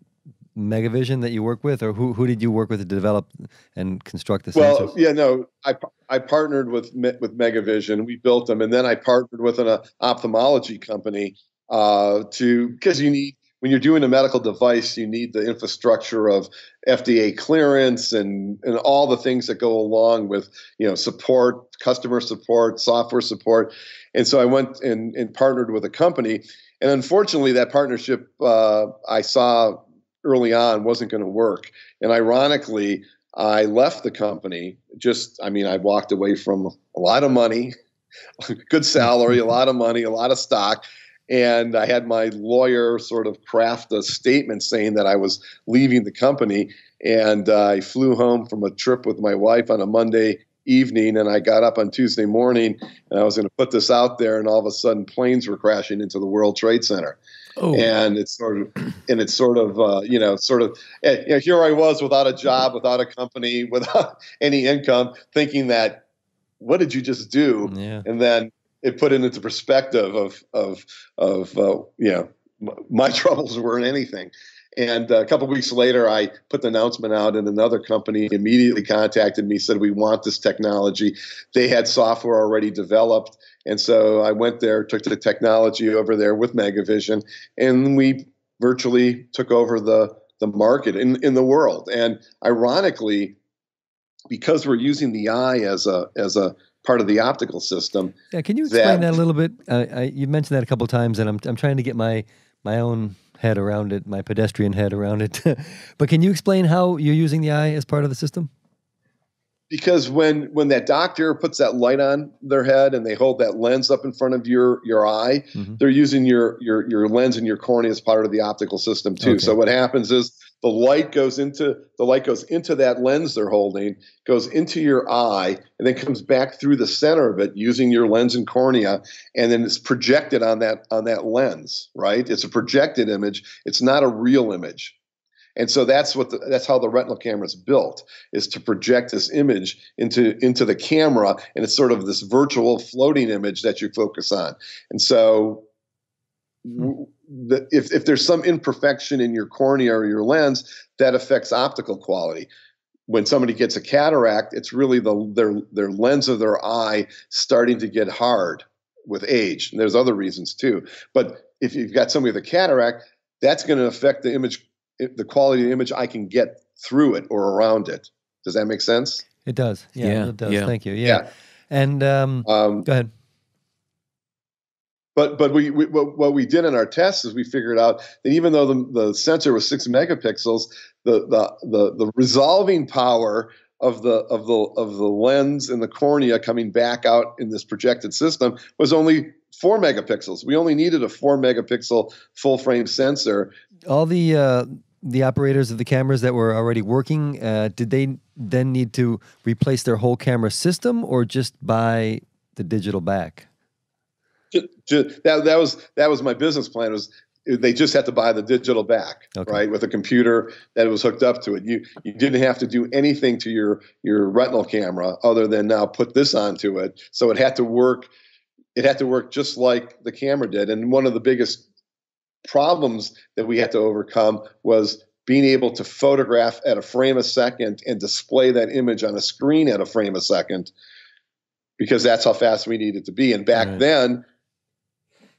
Megavision that you work with, or who who did you work with to develop and construct the sensors? Well, yeah, no, I I partnered with with Megavision. We built them, and then I partnered with an uh, ophthalmology company uh, to because you need when you're doing a medical device, you need the infrastructure of FDA clearance and and all the things that go along with you know support, customer support, software support. And so I went and, and partnered with a company. And unfortunately, that partnership uh, I saw early on wasn't going to work. And ironically, I left the company. Just, I mean, I walked away from a lot of money, good salary, a lot of money, a lot of stock. And I had my lawyer sort of craft a statement saying that I was leaving the company. And uh, I flew home from a trip with my wife on a Monday evening and I got up on Tuesday morning and I was going to put this out there and all of a sudden planes were crashing into the World Trade Center. Oh. And it's sort of, and it's sort of, uh, you know, sort of, eh, you know, here I was without a job, without a company, without any income, thinking that, what did you just do? Yeah. And then it put it into perspective of, of, of, uh, you know, my troubles weren't anything. And a couple weeks later, I put the announcement out, and another company immediately contacted me, said, We want this technology. They had software already developed. And so I went there, took the technology over there with Megavision, and we virtually took over the, the market in, in the world. And ironically, because we're using the eye as a as a part of the optical system. Yeah, can you explain that, that a little bit? Uh, I, you mentioned that a couple times, and I'm I'm trying to get my my own head around it, my pedestrian head around it. but can you explain how you're using the eye as part of the system? because when when that doctor puts that light on their head and they hold that lens up in front of your your eye, Mhm. they're using your your your lens and your cornea as part of the optical system too. Okay. So what happens is the light goes into the light goes into that lens they're holding, goes into your eye, and then comes back through the center of it using your lens and cornea, and then it's projected on that on that lens. Right? It's a projected image. It's not a real image. And so that's what the, that's how the retinal camera is built is to project this image into into the camera, and it's sort of this virtual floating image that you focus on. And so, the, if if there's some imperfection in your cornea or your lens, that affects optical quality. When somebody gets a cataract, it's really the their their lens of their eye starting to get hard with age. And there's other reasons too. But if you've got somebody with a cataract, that's going to affect the image, the quality of the image I can get through it or around it. Does that make sense? It does. Yeah, Yeah, it does. yeah. Thank you. Yeah. Yeah. And um, Um, go ahead. But but we, we what, we did in our tests is we figured out that even though the, the sensor was six megapixels, the, the the the resolving power of the of the of the lens and the cornea coming back out in this projected system was only four megapixels. We only needed a four megapixel full frame sensor. All the uh, the operators of the cameras that were already working, uh, did they then need to replace their whole camera system or just buy the digital back? Ju- ju- that that was that was my business plan was they just had to buy the digital back Okay. right with a computer that was hooked up to it you you didn't have to do anything to your your retinal camera other than now put this onto it so it had to work it had to work just like the camera did and one of the biggest problems that we had to overcome was being able to photograph at a frame a second and display that image on a screen at a frame a second because that's how fast we needed to be and back Right. then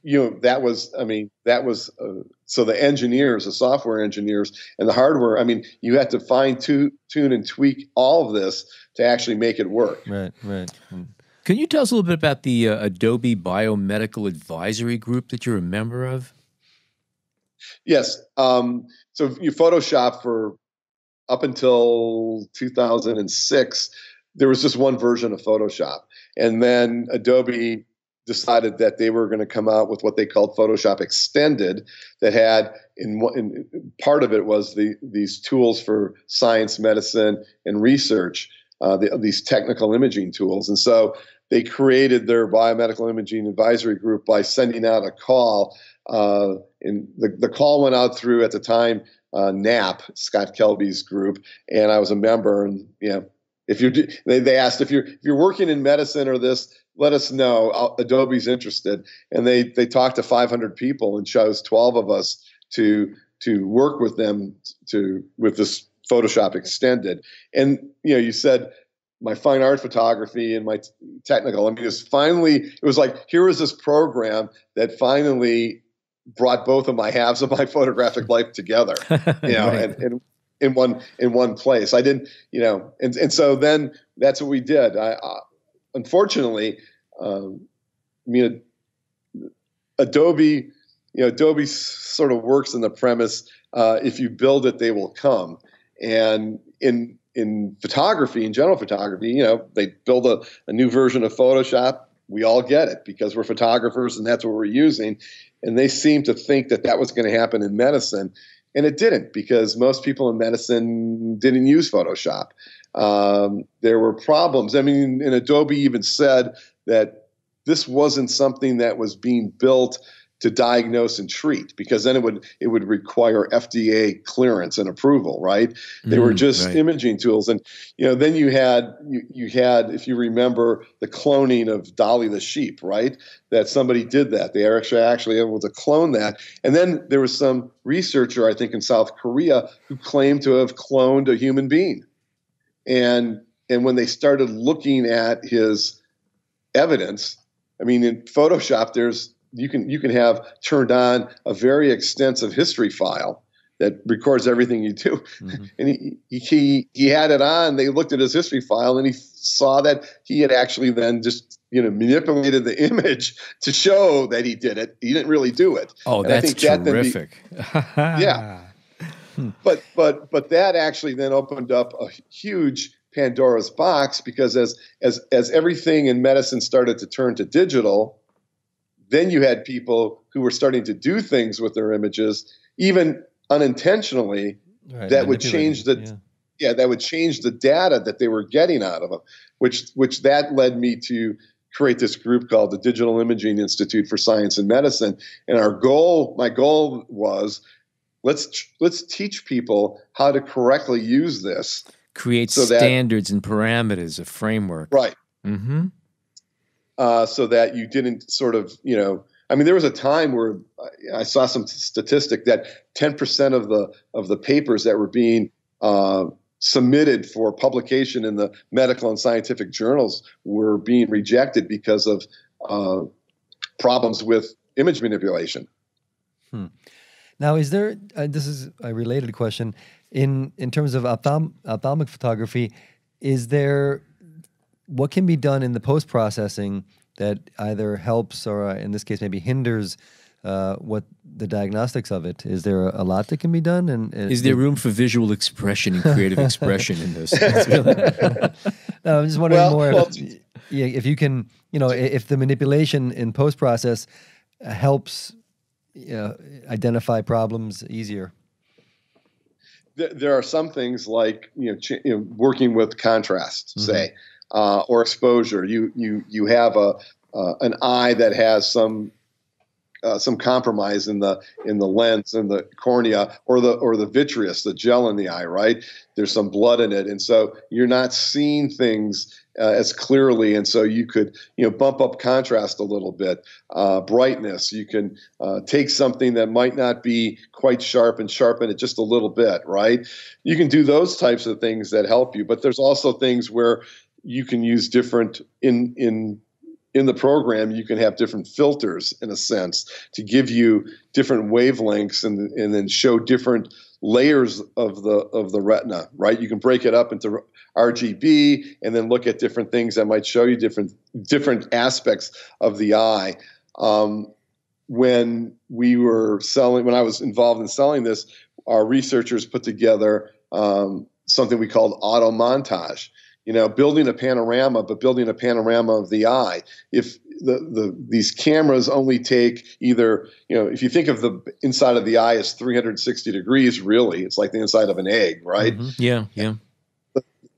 you know that was i mean that was uh, so the engineers the software engineers and the hardware i mean you had to fine tu- tune and tweak all of this to actually make it work Right, right. Mm. Can you tell us a little bit about the uh, Adobe Biomedical Advisory Group that you're a member of? yes um, so you photoshop for up until 2006 there was just one version of photoshop and then adobe decided that they were going to come out with what they called photoshop extended that had in, in part of it was the these tools for science medicine and research uh, the, these technical imaging tools and so they created their biomedical imaging advisory group by sending out a call uh, and the, the call went out through at the time uh, NAPP, Scott Kelby's group, and I was a member. And you know, if you they, they asked if you're if you're working in medicine or this, let us know. I'll, Adobe's interested, and they they talked to 500 people and chose 12 of us to to work with them to with this Photoshop extended. And you know, you said my fine art photography and my t- technical. I mean, it was finally it was like here was this program that finally brought both of my halves of my photographic life together you know Right. and, and in one in one place. I didn't you know and, and so then that's what we did. I uh, unfortunately um, i mean adobe you know adobe sort of works in the premise uh, if you build it they will come. And in in photography in general photography you know they build a, a new version of photoshop. We all get it because we're photographers and that's what we're using. And they seem to think that that was going to happen in medicine and it didn't because most people in medicine didn't use photoshop. Um, there were problems. I mean and adobe even said that this wasn't something that was being built to diagnose and treat because then it would it would require FDA clearance and approval right? They were Mm, just right. imaging tools. And you know then you had you, you had if you remember the cloning of Dolly the sheep right? That somebody did that. They are actually actually able to clone that. And then there was some researcher I think in South Korea who claimed to have cloned a human being. And and when they started looking at his evidence I mean in Photoshop there's you can you can have turned on a very extensive history file that records everything you do Mhm. and he, he he had it on. They looked at his history file and he saw that he had actually then just you know manipulated the image to show that he did it. He didn't really do it. Oh, And I that's think that then be- terrific. Yeah. But but but that actually then opened up a huge Pandora's box because as as as everything in medicine started to turn to digital, then you had people who were starting to do things with their images, even unintentionally, Right, that would change the manipulating, yeah that would change the data that they were getting out of them, which which that led me to create this group called the Digital Imaging Institute for Science and Medicine. And our goal, my goal was, let's let's teach people how to correctly use this. Create So that- standards and parameters, a framework. Right. Mm-hmm. Uh, so that you didn't sort of, you know, I mean, there was a time where I- saw some statistic that 10% of the of the papers that were being uh, submitted for publication in the medical and scientific journals were being rejected because of uh, problems with image manipulation. Now, is there? Uh, this is a related question. In in terms of ophthalm, ophthalmic photography, is there what can be done in the post processing that either helps or, uh, in this case, maybe hinders uh, what the diagnostics of it? Is there a, lot that can be done? And, and Is there room for visual expression and creative expression in this? No, I'm just wondering Well- more. well, if, yeah, if you can, you know, if the manipulation in post process helps you know, identify problems easier. there, there are some things like you know, ch- you know working with contrast, Mhm. say, uh, or exposure. You you you have a uh, an eye that has some uh, some compromise in the in the lens and the cornea or the or the vitreous, the gel in the eye. Right, there's some blood in it, and so you're not seeing things uh, as clearly, and so you could you know bump up contrast a little bit, uh, brightness. You can uh, take something that might not be quite sharp and sharpen it just a little bit. Right, you can do those types of things that help you, but there's also things where you can use different in in in the program you can have different filters in a sense to give you different wavelengths and and then show different layers of the of the retina right? You can break it up into RGB and then look at different things that might show you different different aspects of the eye. Um, when we were selling when I was involved in selling this our researchers put together um, something we called auto montage you know, building a panorama, but building a panorama of the eye. If the, the these cameras only take either, you know, if you think of the inside of the eye as 360 degrees, really, it's like the inside of an egg, right? Mhm. yeah, yeah.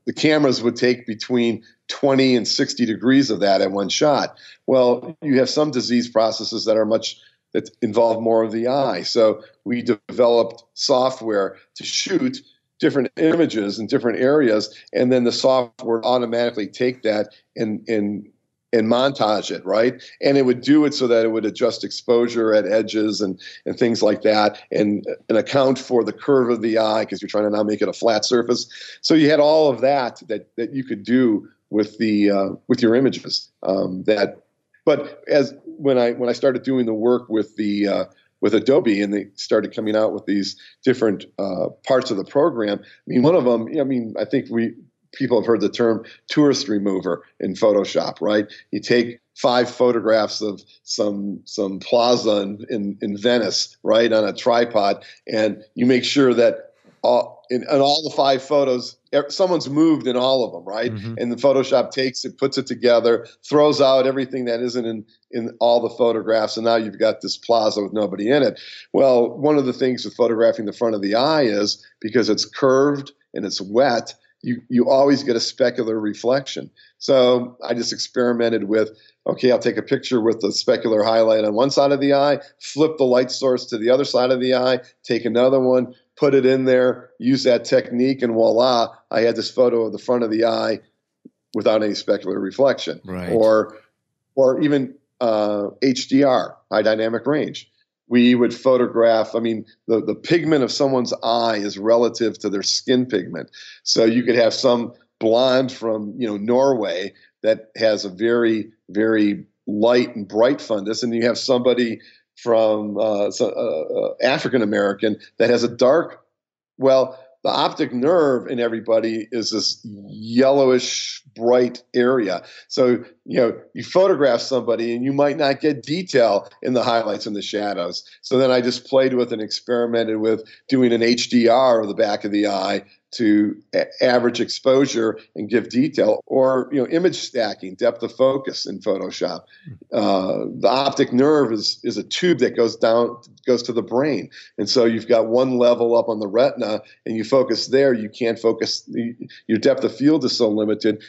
The cameras would take between 20 and 60 degrees of that at one shot. Well, you have some disease processes that are much that involve more of the eye. So we developed software to shoot different images in different areas, and then the software automatically take that and and and montage it, right? And it would do it so that it would adjust exposure at edges and and things like that, and and account for the curve of the eye because you're trying to now make it a flat surface. So you had all of that that that you could do with the uh, with your images. Um, that, but as when I when I started doing the work with the uh, with Adobe and they started coming out with these different uh, parts of the program. I mean, one of them, I mean, I think we people have heard the term tourist remover in Photoshop, right? You take five photographs of some some plaza in, in, in Venice, right, on a tripod, and you make sure that all in, in all the five photos, e- someone's moved in all of them, right? Mhm. And the Photoshop takes it, puts it together, throws out everything that isn't in in all the photographs, and now you've got this plaza with nobody in it. Well, one of the things with photographing the front of the eye is because it's curved and it's wet, you you always get a specular reflection. So I just experimented with okay, I'll take a picture with the specular highlight on one side of the eye, flip the light source to the other side of the eye, take another one, put it in there, use that technique, and voila, I had this photo of the front of the eye without any specular reflection. Right. Or or even uh, HDR, high dynamic range. We would photograph, I mean, the, the pigment of someone's eye is relative to their skin pigment. So you could have some blonde from, you know, Norway that has a very, very light and bright fundus, and you have somebody from uh, so, uh, uh, African American that has a dark, well, the optic nerve in everybody is this yellowish bright area. So, you know, you photograph somebody and you might not get detail in the highlights and the shadows. So then I just played with and experimented with doing an HDR of the back of the eye to a- average exposure and give detail, or you know, image stacking, depth of focus in Photoshop. Uh, the optic nerve is is a tube that goes down goes to the brain, and so you've got one level up on the retina, and you focus there. You can't focus. Your depth of field is so limited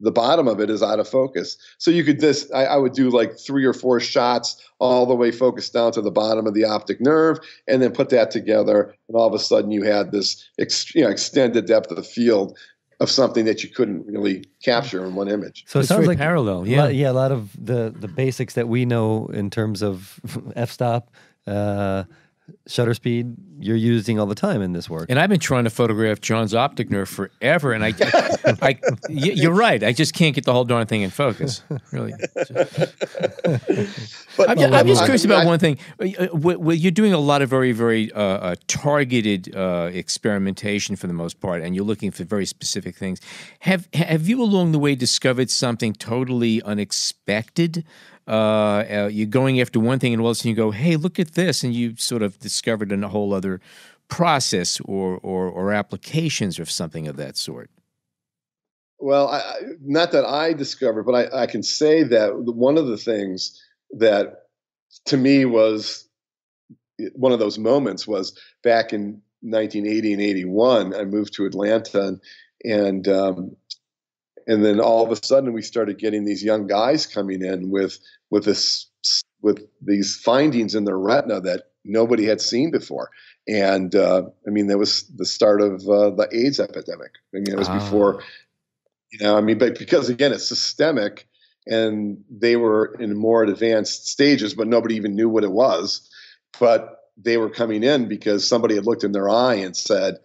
the bottom of it is out of focus. So you could this I, I, would do like three or four shots all the way focused down to the bottom of the optic nerve, and then put that together, and all of a sudden you had this ex, you know, extended depth of the field of something that you couldn't really capture in one image. So it it's sounds like parallel, yeah, lot, yeah, a lot of the the basics that we know in terms of f-stop. Uh, shutter speed you're using all the time in this work. And I've been trying to photograph John's optic nerve forever, and I, I, you're right. I just can't get the whole darn thing in focus. Really. but I'm, I'm, just curious about one thing. Uh, uh, you're doing a lot of very, very uh, uh, targeted uh, experimentation for the most part, and you're looking for very specific things. Have Have you along the way discovered something totally unexpected? Uh, uh, you're going after one thing and all of a sudden you go, hey, look at this, and you sort of discovered a whole other process or, or, or applications of something of that sort. Well, I, not that I discovered, but I, I can say that one of the things that to me was one of those moments was back in 1980 and 81. I moved to Atlanta and, and um, and then all of a sudden we started getting these young guys coming in with with this with these findings in their retina that nobody had seen before and uh, i mean that was the start of uh, the aids epidemic i mean it was before ah. you know i mean but because again it's systemic and they were in more advanced stages but nobody even knew what it was but they were coming in because somebody had looked in their eye and said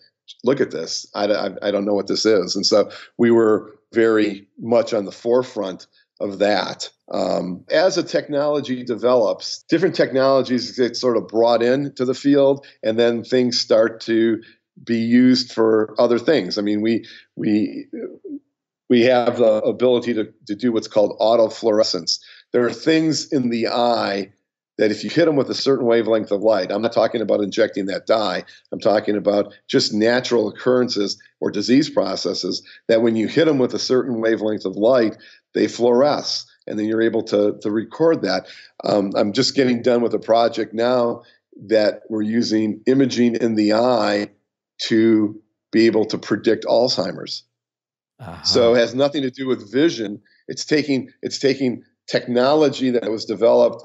look at this. I, I, I, don't know what this is. And so we were very much on the forefront of that. Um, as a technology develops, different technologies get sort of brought in to the field, and then things start to be used for other things. I mean, we we we have the ability to, to do what's called autofluorescence. There are things in the eye that if you hit them with a certain wavelength of light, I'm not talking about injecting that dye, I'm talking about just natural occurrences or disease processes that when you hit them with a certain wavelength of light, they fluoresce. And then you're able to, to record that. Um, I'm just getting done with a project now that we're using imaging in the eye to be able to predict Alzheimer's. Uh-huh. So it has nothing to do with vision. It's taking it's taking technology that was developed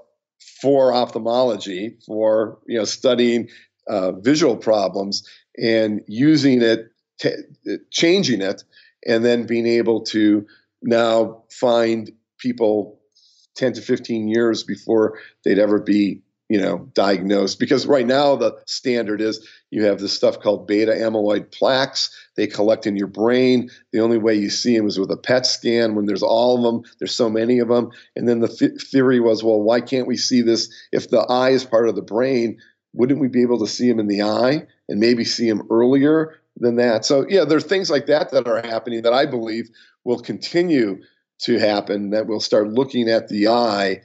for ophthalmology, for you know studying uh, visual problems and using it, t- changing it, and then being able to now find people 10 to 15 years before they'd ever be you know diagnosed. Because right now the standard is you have this stuff called beta amyloid plaques. They collect in your brain. The only way you see them is with a pet scan when there's all of them there's so many of them and then the th- theory was well why can't we see this if the eye is part of the brain? Wouldn't we be able to see them in the eye and maybe see them earlier than that? So yeah there are things like that that are happening that i believe will continue to happen that we'll start looking at the eye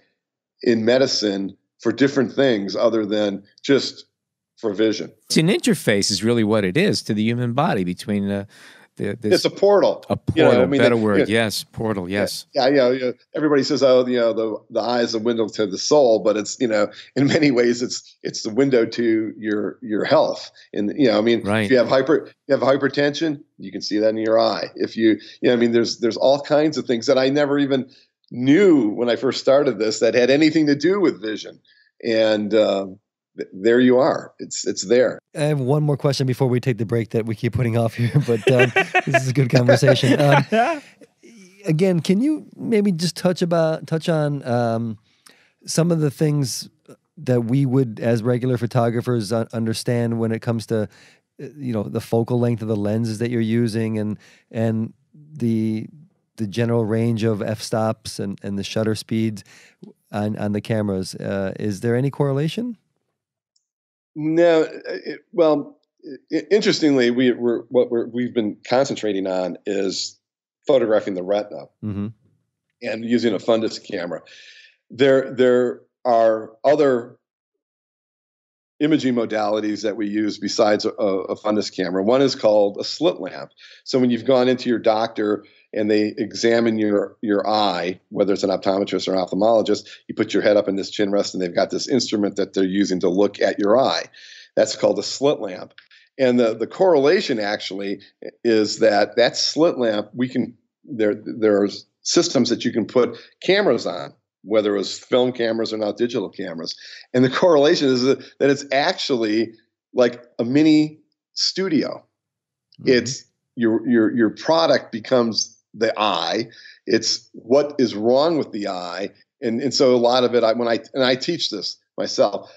in medicine for different things other than just for vision. It's an interface, is really what it is to the human body between the. the this, it's a portal. A portal. You know, I mean, better the, word. You know, yes, portal. Yes. Yeah, yeah, you know, everybody says, "Oh, you know, the the eye is a window to the soul," but it's you know, in many ways, it's it's the window to your your health. And you know, I mean, right. if you have hyper, you have hypertension, you can see that in your eye. If you, you know, I mean, there's there's all kinds of things that I never even knew when I first started this that had anything to do with vision. And um, there you are. It's it's there. I have one more question before we take the break that we keep putting off here, but um, this is a good conversation. Um, again, can you maybe just touch about touch on um, some of the things that we would, as regular photographers, uh, understand when it comes to uh, you know the focal length of the lenses that you're using and and the the general range of f stops and, and the shutter speeds on, on the cameras. Uh, is there any correlation? No. It, well, it, interestingly, we, are what we have been concentrating on is photographing the retina mm-hmm. and using a fundus camera. There, there are other imaging modalities that we use besides a, a, fundus camera. One is called a slit lamp. So when you've gone into your doctor and they examine your your eye, whether it's an optometrist or an ophthalmologist, you put your head up in this chin rest and they've got this instrument that they're using to look at your eye. That's called a slit lamp. And the, the correlation actually is that that slit lamp, we can there there's systems that you can put cameras on, whether it was film cameras or now digital cameras. And the correlation is that, that it's actually like a mini studio. Mm-hmm. It's your your your product becomes the eye. It's what is wrong with the eye, and and so a lot of it. I, when I and I teach this myself.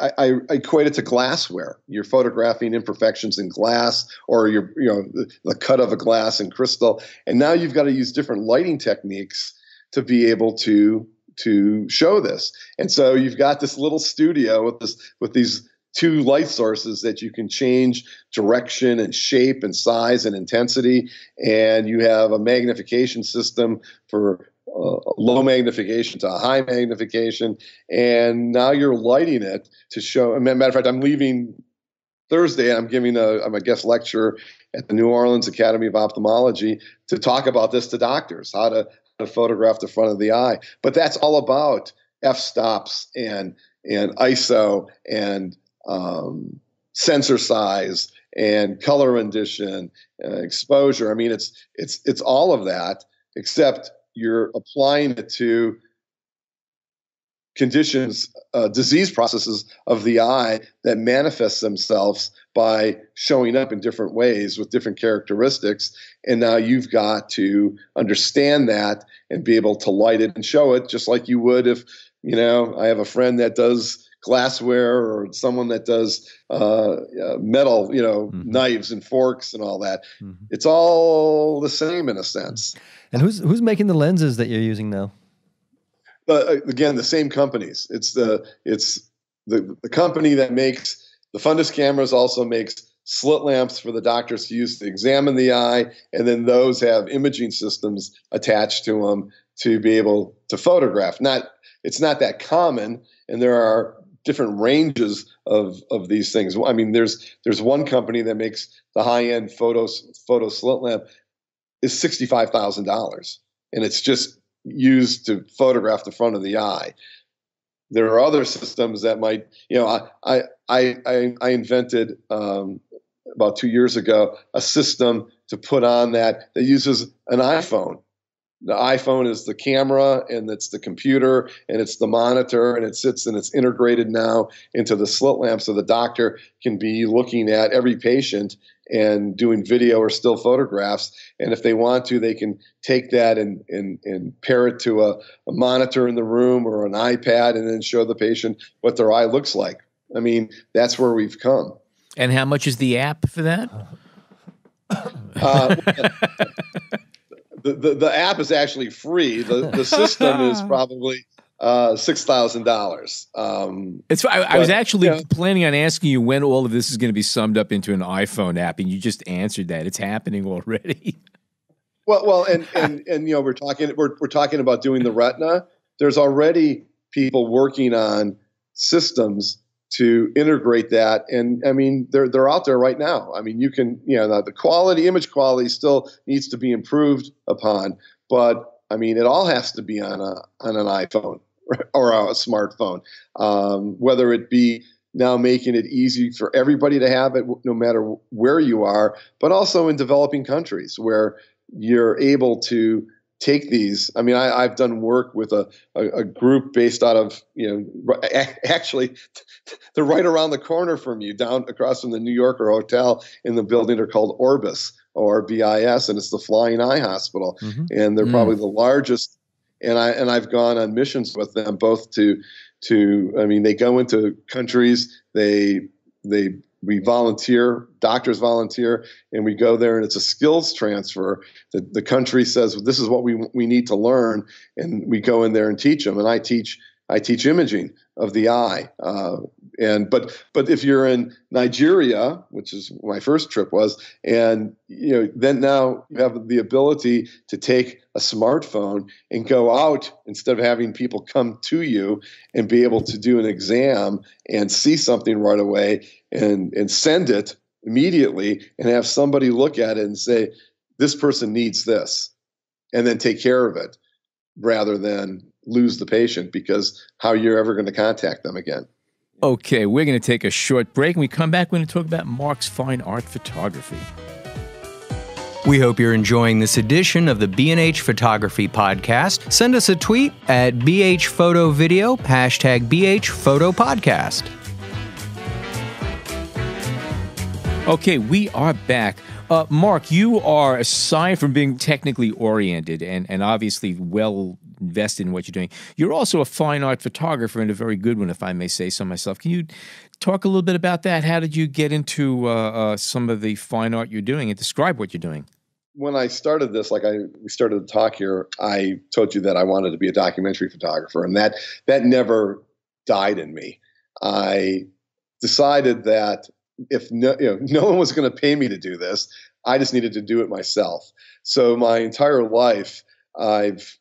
I, I, equate it to glassware. You're photographing imperfections in glass, or you're you know the, the cut of a glass in crystal, and now you've got to use different lighting techniques to be able to to show this. And so you've got this little studio with this with these two light sources that you can change direction and shape and size and intensity. And you have a magnification system for uh, low magnification to high magnification. And now you're lighting it to show. matter of fact, I'm leaving Thursday. I'm giving a, I'm a guest lecture at the New Orleans Academy of Ophthalmology to talk about this to doctors, how to, how to photograph the front of the eye. But that's all about f stops and and ISO and um, sensor size and color rendition, uh, exposure. I mean, it's it's it's all of that, except you're applying it to conditions, uh, disease processes of the eye that manifest themselves by showing up in different ways with different characteristics. And now you've got to understand that and be able to light it and show it, just like you would if, you know, I have a friend that does glassware or someone that does uh, uh, metal, you know, mm-hmm. knives and forks and all that. Mm-hmm. It's all the same in a sense. And who's who's making the lenses that you're using now? Uh, again, the same companies. It's the it's the the company that makes the fundus cameras also makes slit lamps for the doctors to use to examine the eye, and then those have imaging systems attached to them to be able to photograph. Not it's not that common, and there are different ranges of of these things. I mean, there's there's one company that makes the high end photo photo slit lamp is sixty five thousand dollars, and it's just used to photograph the front of the eye. There are other systems that might, you know, I I I, I invented um, about two years ago a system to put on that that uses an iPhone the iPhone is the camera and it's the computer and it's the monitor and it sits and it's integrated now into the slit lamp so the doctor can be looking at every patient and doing video or still photographs. And if they want to, they can take that and, and, and pair it to a, a monitor in the room or an iPad and then show the patient what their eye looks like. I mean, that's where we've come. And how much is the app for that? Uh, the, the, the app is actually free. The, the system is probably uh, six thousand dollars. Um, it's. I, I was actually planning on asking you when all of this is going to be summed up into an iPhone app, and you just answered that. It's happening already. Well, well, and and and you know, we're talking we're we're talking about doing the Retina. There's already people working on systems to integrate that. And I mean, they're they're out there right now. I mean, you can you know the quality, image quality, still needs to be improved upon, but I mean, it all has to be on a on an iPhone or a smartphone, um, whether it be now making it easy for everybody to have it no matter where you are, but also in developing countries where you're able to take these. I mean, I, have done work with a, a, a, group based out of, you know, actually, they're right around the corner from you, down across from the New Yorker Hotel in the building. They're called Orbis or BIS, and it's the Flying Eye Hospital, mm-hmm. and they're mm. probably the largest. And I and I've gone on missions with them both to to. I mean, they go into countries. They they we volunteer, doctors volunteer, and we go there, and it's a skills transfer. The, the country says, well, This is what we, we need to learn. And we go in there and teach them. And I teach I teach imaging of the eye. Uh, and but but if you're in Nigeria, which is my first trip was, and you know then now you have the ability to take a smartphone and go out instead of having people come to you and be able to do an exam and see something right away and and send it immediately and have somebody look at it and say this person needs this and then take care of it rather than lose the patient because how you're ever going to contact them again. Okay, we're going to take a short break. and we come back, we're going to talk about Mark's fine art photography. We hope you're enjoying this edition of the B&H Photography Podcast. Send us a tweet at BH Photo Video, hashtag BH Photo Podcast. Okay, we are back. Uh, Mark, you are, aside from being technically oriented and, and obviously well invested in what you're doing, you're also a fine art photographer and a very good one, if I may say so myself. Can you talk a little bit about that? How did you get into uh, uh, some of the fine art you're doing and describe what you're doing? When I started this, like I we started to talk here, I told you that I wanted to be a documentary photographer, and that that never died in me. I decided that if no, you know, no one was going to pay me to do this, I just needed to do it myself. So my entire life, I've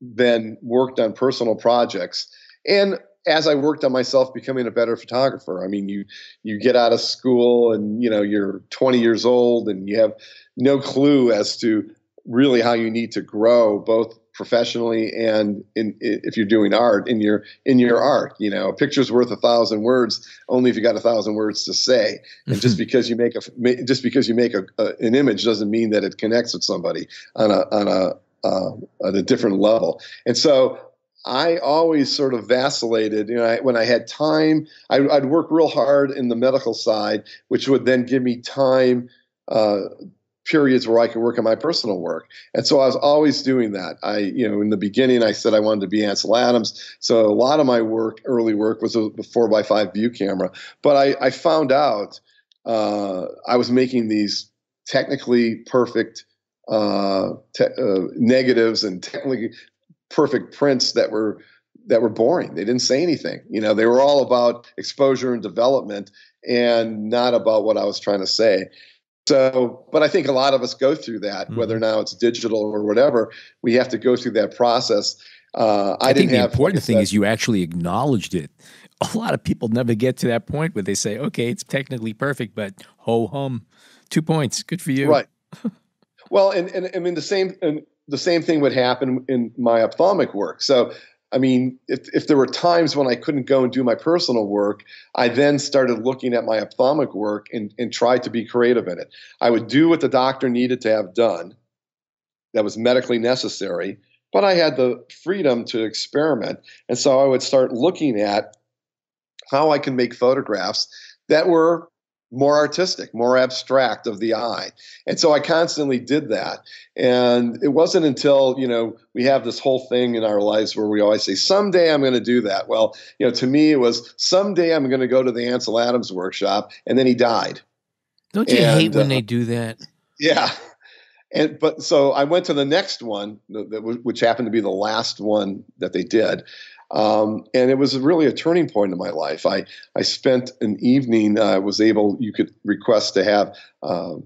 then worked on personal projects, and as I worked on myself becoming a better photographer. I mean, you you get out of school and you know you're 20 years old and you have no clue as to really how you need to grow both professionally and in, if you're doing art in your in your art you know. A picture's worth a thousand words only if you got a thousand words to say. And mm-hmm. just because you make a just because you make a, a, an image doesn't mean that it connects with somebody on a on a uh, at a different level and so I always sort of vacillated. You know, I, when I had time, I, would work real hard in the medical side, which would then give me time uh, periods where I could work on my personal work. And so I was always doing that. I, you know, in the beginning, I said I wanted to be Ansel Adams. So a lot of my work, early work, was a four by five view camera. But I, I found out uh, I was making these technically perfect uh, te- uh, negatives and technically perfect prints that were that were boring. They didn't say anything. You know, they were all about exposure and development and not about what I was trying to say. So, but I think a lot of us go through that, mm-hmm. whether now it's digital or whatever. We have to go through that process. Uh, I, I think the important thing is you actually acknowledged it. A lot of people never get to that point where they say, "Okay, it's technically perfect, but ho hum, two points, good for you." Right. well, and, and I mean the same, and the same thing would happen in my ophthalmic work. So I mean, if, if there were times when I couldn't go and do my personal work, I then started looking at my ophthalmic work and, and tried to be creative in it. I would do what the doctor needed to have done that was medically necessary, but I had the freedom to experiment. And so I would start looking at how I can make photographs that were more artistic, more abstract of the eye. And so I constantly did that. And it wasn't until, you know, we have this whole thing in our lives where we always say, someday I'm going to do that. Well, you know, to me, it was someday I'm going to go to the Ansel Adams workshop. And then he died. Don't you and, hate when uh, they do that? Yeah. And but so I went to the next one, which happened to be the last one that they did, um, and it was really a turning point in my life. I, I spent an evening, I uh, was able, you could request to have uh,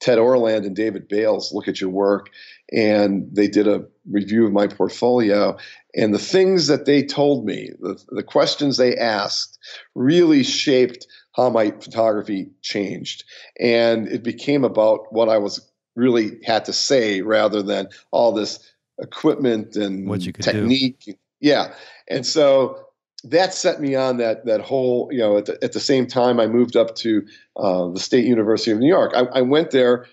Ted Orland and David Bayles look at your work. And they did a review of my portfolio. And the things that they told me, the, the questions they asked, really shaped how my photography changed. And it became about what I was really had to say rather than all this equipment and what you could technique. Do. Yeah. And so that set me on that that whole you know at the, at the same time I moved up to uh, the State University of New York. I, I went there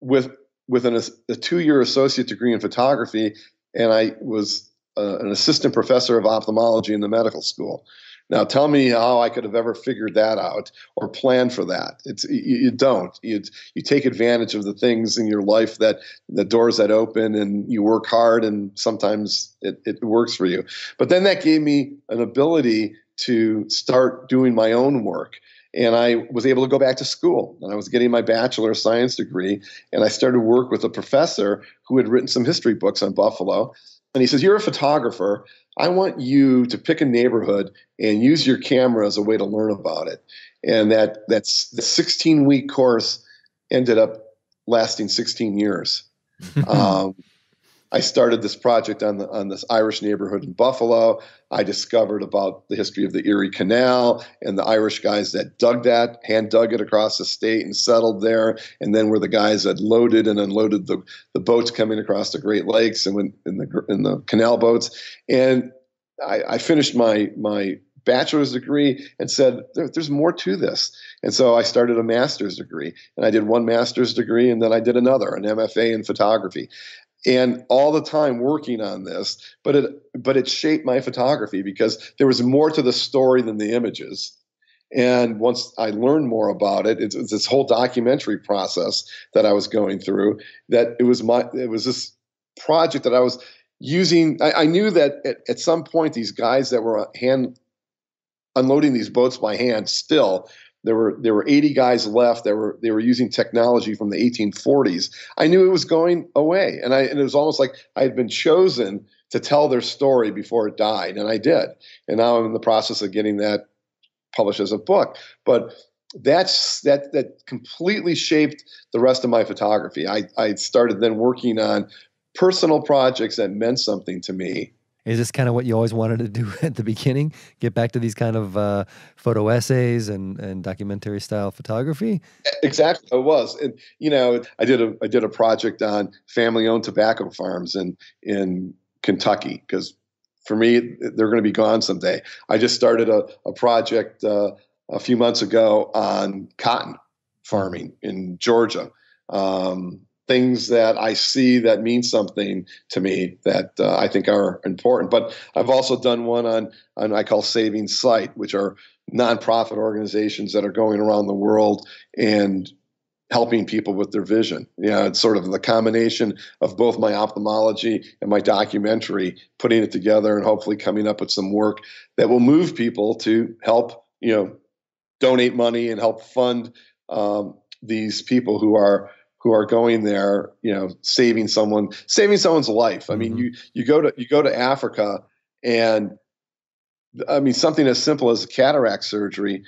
with with an, a two year associate degree in photography, and I was uh, an assistant professor of ophthalmology in the medical school. Now, tell me how I could have ever figured that out or planned for that. It's you, you, don't. You you take advantage of the things in your life that the doors that open, and you work hard, and sometimes it, it works for you. But then that gave me an ability to start doing my own work. And I was able to go back to school, and I was getting my bachelor of science degree. And I started to work with a professor who had written some history books on Buffalo. And he says, "You're a photographer, I want you to pick a neighborhood and use your camera as a way to learn about it. And that that's the 16 week course ended up lasting 16 years. um, I started this project on the on this Irish neighborhood in Buffalo. I discovered about the history of the Erie Canal and the Irish guys that dug that, hand dug it across the state and settled there, and then were the guys that loaded and unloaded the, the boats coming across the Great Lakes and went in the in the canal boats. And I, I finished my my bachelor's degree and said there, there's more to this and so i started a master's degree and i did one master's degree and then i did another an mfa in photography and all the time working on this but it but it shaped my photography because there was more to the story than the images. And once i learned more about it it's, it's this whole documentary process that i was going through that it was my it was this project that i was using. I, I knew that at, at some point these guys that were hand unloading these boats by hand still there were there were 80 guys left that were they were using technology from the 1840s. I knew it was going away, and I and it was almost like I had been chosen to tell their story before it died, and I did. And now I'm in the process of getting that published as a book. But that's that that completely shaped the rest of my photography. I I started then working on personal projects that meant something to me is this kind of what you always wanted to do at the beginning? Get back to these kind of uh, photo essays and, and documentary style photography? Exactly, it was. And you know, I did a I did a project on family owned tobacco farms in in Kentucky because for me they're going to be gone someday. I just started a, a project uh, a few months ago on cotton farming in Georgia. Um, things that I see that mean something to me that uh, I think are important. But I've also done one on, on I call Saving Sight, which are nonprofit organizations that are going around the world and helping people with their vision. You know, it's sort of the combination of both my ophthalmology and my documentary, putting it together and hopefully coming up with some work that will move people to help, you know, donate money and help fund um, these people who are who are going there, you know, saving someone, saving someone's life. I mean, mm-hmm. you you go to you go to Africa, and I mean something as simple as a cataract surgery.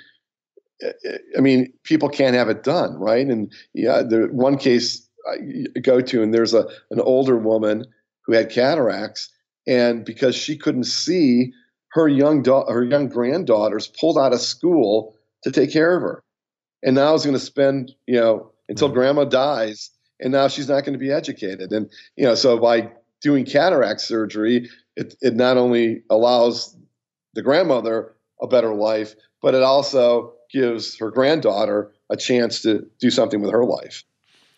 Eh, eh, I mean, people can't have it done, right? And yeah, the one case I go to, and there's a an older woman who had cataracts, and because she couldn't see, her young da- her young granddaughters pulled out of school to take care of her, and now I was going to spend, you know, until grandma dies and now she's not going to be educated. And you know so by doing cataract surgery it, it not only allows the grandmother a better life but it also gives her granddaughter a chance to do something with her life.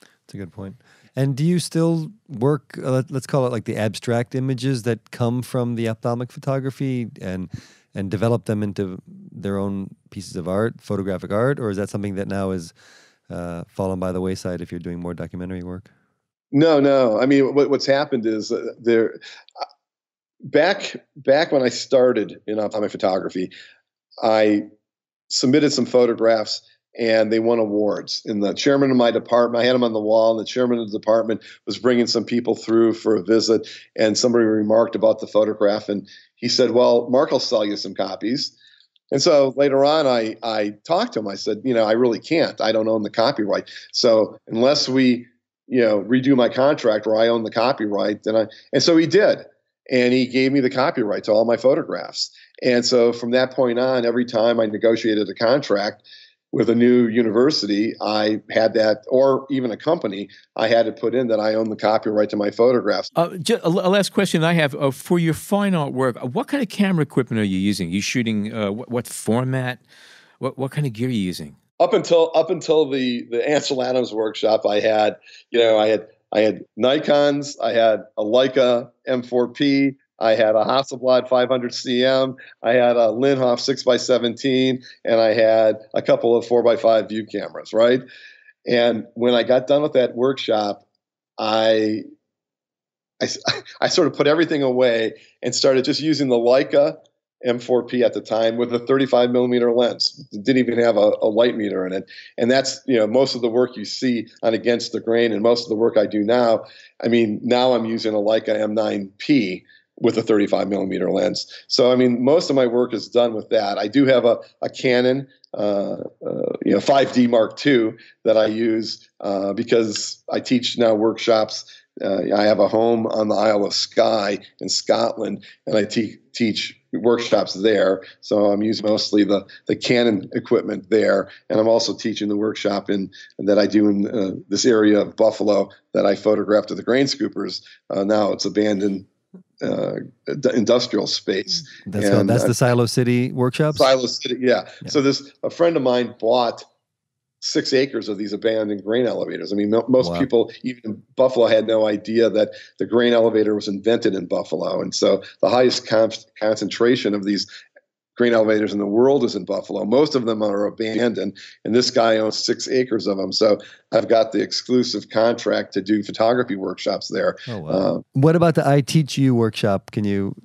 That's a good point. And do you still work uh, let's call it like the abstract images that come from the ophthalmic photography and and develop them into their own pieces of art photographic art? Or is that something that now is uh, fallen by the wayside if you're doing more documentary work? No, no. I mean, what, what's happened is uh, there. Uh, back back when I started in ophthalmic photography, I submitted some photographs and they won awards. And the chairman of my department, I had them on the wall, and the chairman of the department was bringing some people through for a visit, and somebody remarked about the photograph, and he said, "Well, Mark will sell you some copies." And so later on, I, I talked to him. I said, you know, I really can't. I don't own the copyright. So unless we, you know, redo my contract or I own the copyright, then I, and so he did. And he gave me the copyright to all my photographs. And so from that point on, every time I negotiated a contract, with a new university, I had that, or even a company, I had to put in that I own the copyright to my photographs. Uh, just a last question I have uh, for your fine art work. Uh, what kind of camera equipment are you using? Are you shooting uh, what, what, format? What what kind of gear are you using? Up until up until the the Ansel Adams workshop, I had you know I had I had Nikon's, I had a Leica M4P, I had a Hasselblad 500 CM. I had a Linhof 6x17, and I had a couple of 4x5 view cameras, right? And when I got done with that workshop, I, I, I sort of put everything away and started just using the Leica M4P at the time with a 35 millimeter lens. It didn't even have a, a, light meter in it. And that's, you know, most of the work you see on Against the Grain and most of the work I do now. I mean, now I'm using a Leica M9P with a 35 millimeter lens. So, I mean, most of my work is done with that. I do have a, a Canon, uh, uh, you know, 5D Mark II that I use uh, because I teach now workshops. Uh, I have a home on the Isle of Skye in Scotland, and I te- teach workshops there. So I'm using mostly the the Canon equipment there, and I'm also teaching the workshop in that I do in uh, this area of Buffalo that I photographed at the grain scoopers. Uh, now it's abandoned uh, industrial space. That's and, that's the Silo City workshops. Silo City, yeah. yeah. So this a friend of mine bought six acres of these abandoned grain elevators. I mean, most wow. people, even in Buffalo, had no idea that the grain elevator was invented in Buffalo. And so the highest con- concentration of these grain elevators in the world is in Buffalo. Most of them are abandoned, and this guy owns six acres of them. So I've got the exclusive contract to do photography workshops there. Oh, wow. Uh, what about the I Teach You workshop? Can you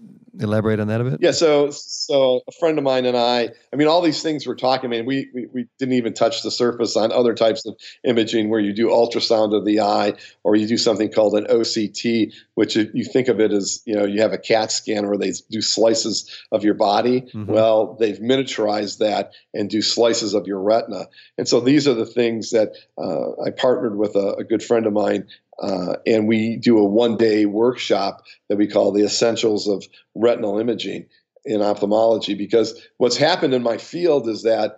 elaborate on that a bit? Yeah, so so a friend of mine and I, I mean, all these things we're talking. I mean, we, we we didn't even touch the surface on other types of imaging where you do ultrasound of the eye, or you do something called an OCT, which you think of it as you know you have a CAT scan where they do slices of your body. Mm-hmm. Well, they've miniaturized that and do slices of your retina, and so these are the things that uh, I partnered with a, a good friend of mine uh, and we do a one day workshop that we call the Essentials of Retinal Imaging in Ophthalmology. Because what's happened in my field is that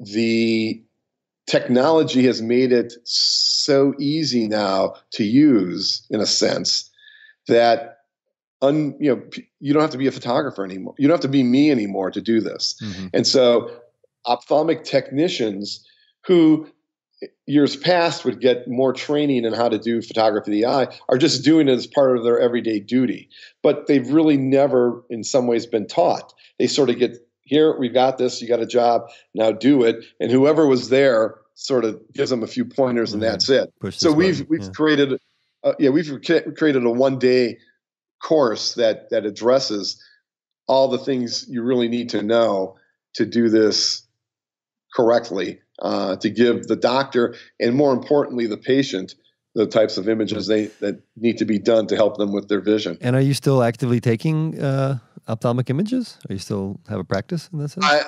the technology has made it so easy now to use, in a sense, that un, you know you don't have to be a photographer anymore. You don't have to be me anymore to do this. Mm-hmm. And so, ophthalmic technicians who years past would get more training in how to do photography of the eye are just doing it as part of their everyday duty. But they've really never, in some ways, been taught. They sort of get here, we've got this, you got a job, now do it. And whoever was there sort of gives them a few pointers and that's it. so we've we've yeah. created uh, yeah, we've created a one day course that that addresses all the things you really need to know to do this correctly uh, to give the doctor and more importantly the patient the types of images they that need to be done to help them with their vision. And are you still actively taking uh, ophthalmic images? Are you still have a practice in that sense? I,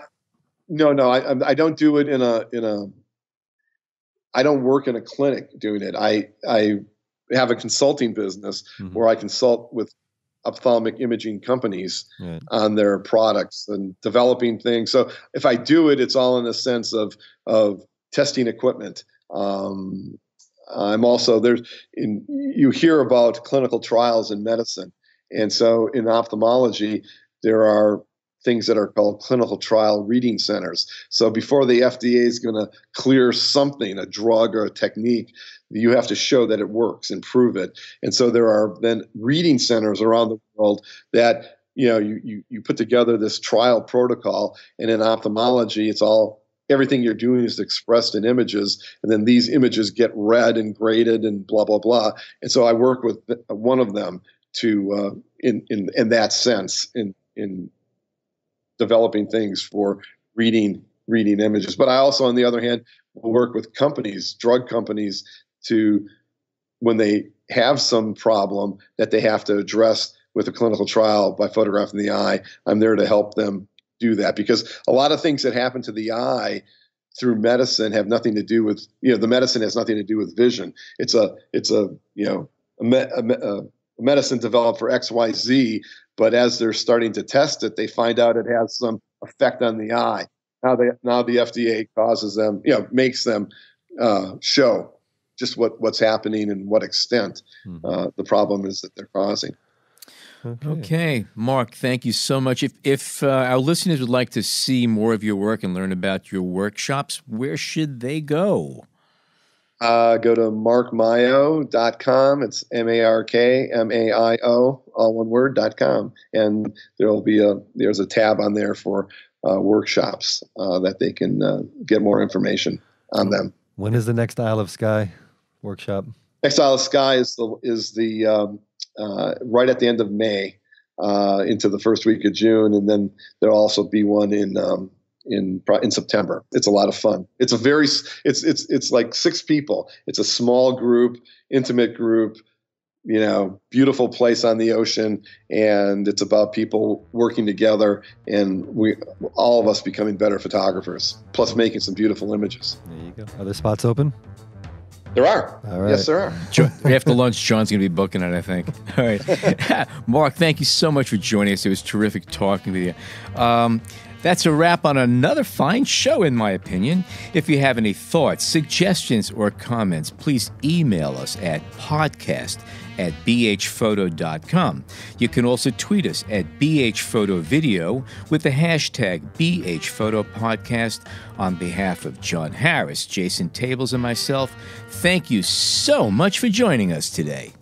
no, no, I, I don't do it in a in a. I don't work in a clinic doing it. I I have a consulting business mm-hmm. where I consult with ophthalmic imaging companies right. on their products and developing things. So if I do it, it's all in the sense of of testing equipment. Um, I'm also there's in you hear about clinical trials in medicine, and so in ophthalmology there are things that are called clinical trial reading centers. So before the FDA is going to clear something, a drug or a technique, you have to show that it works and prove it. And so there are then reading centers around the world that you know you, you, you put together this trial protocol and in ophthalmology it's all everything you're doing is expressed in images and then these images get read and graded and blah blah blah and so i work with one of them to uh, in, in in that sense in in developing things for reading reading images. But I also, on the other hand, will work with companies, drug companies, to when they have some problem that they have to address with a clinical trial by photographing the eye. I'm there to help them do that because a lot of things that happen to the eye through medicine have nothing to do with you know the medicine has nothing to do with vision. It's a it's a you know a, me, a, a medicine developed for X Y Z, but as they're starting to test it, they find out it has some effect on the eye. Now they now the FDA causes them, you know, makes them uh, show just what what's happening and what extent mm-hmm. uh, the problem is that they're causing. Okay. okay. Mark, thank you so much. If if uh, our listeners would like to see more of your work and learn about your workshops, where should they go? uh, go to markmaio.com. It's M A R K M A I O, all one word, dot com. And there'll be a, there's a tab on there for uh, workshops uh, that they can uh, get more information on them. When is the next Isle of Skye workshop? Exile of Skye is the, is the um, uh, right at the end of May uh, into the first week of June. And then there'll also be one in, um, in in September. It's a lot of fun. It's a very it's it's it's like six people. It's a small group, intimate group. you know, beautiful place on the ocean, and it's about people working together, and we, all of us, becoming better photographers, plus making some beautiful images. There you go. Are there spots open? There are. All right. Yes, there are. Jo- After lunch, John's going to be booking it, I think. All right. Mark, thank you so much for joining us. It was terrific talking with you. Um, that's a wrap on another fine show, in my opinion. If you have any thoughts, suggestions, or comments, please email us at podcast at bhphoto.com. You can also tweet us at bhphotovideo with the hashtag bhphotopodcast. On behalf of John Harris, Jason Tables, and myself, thank you so much for joining us today.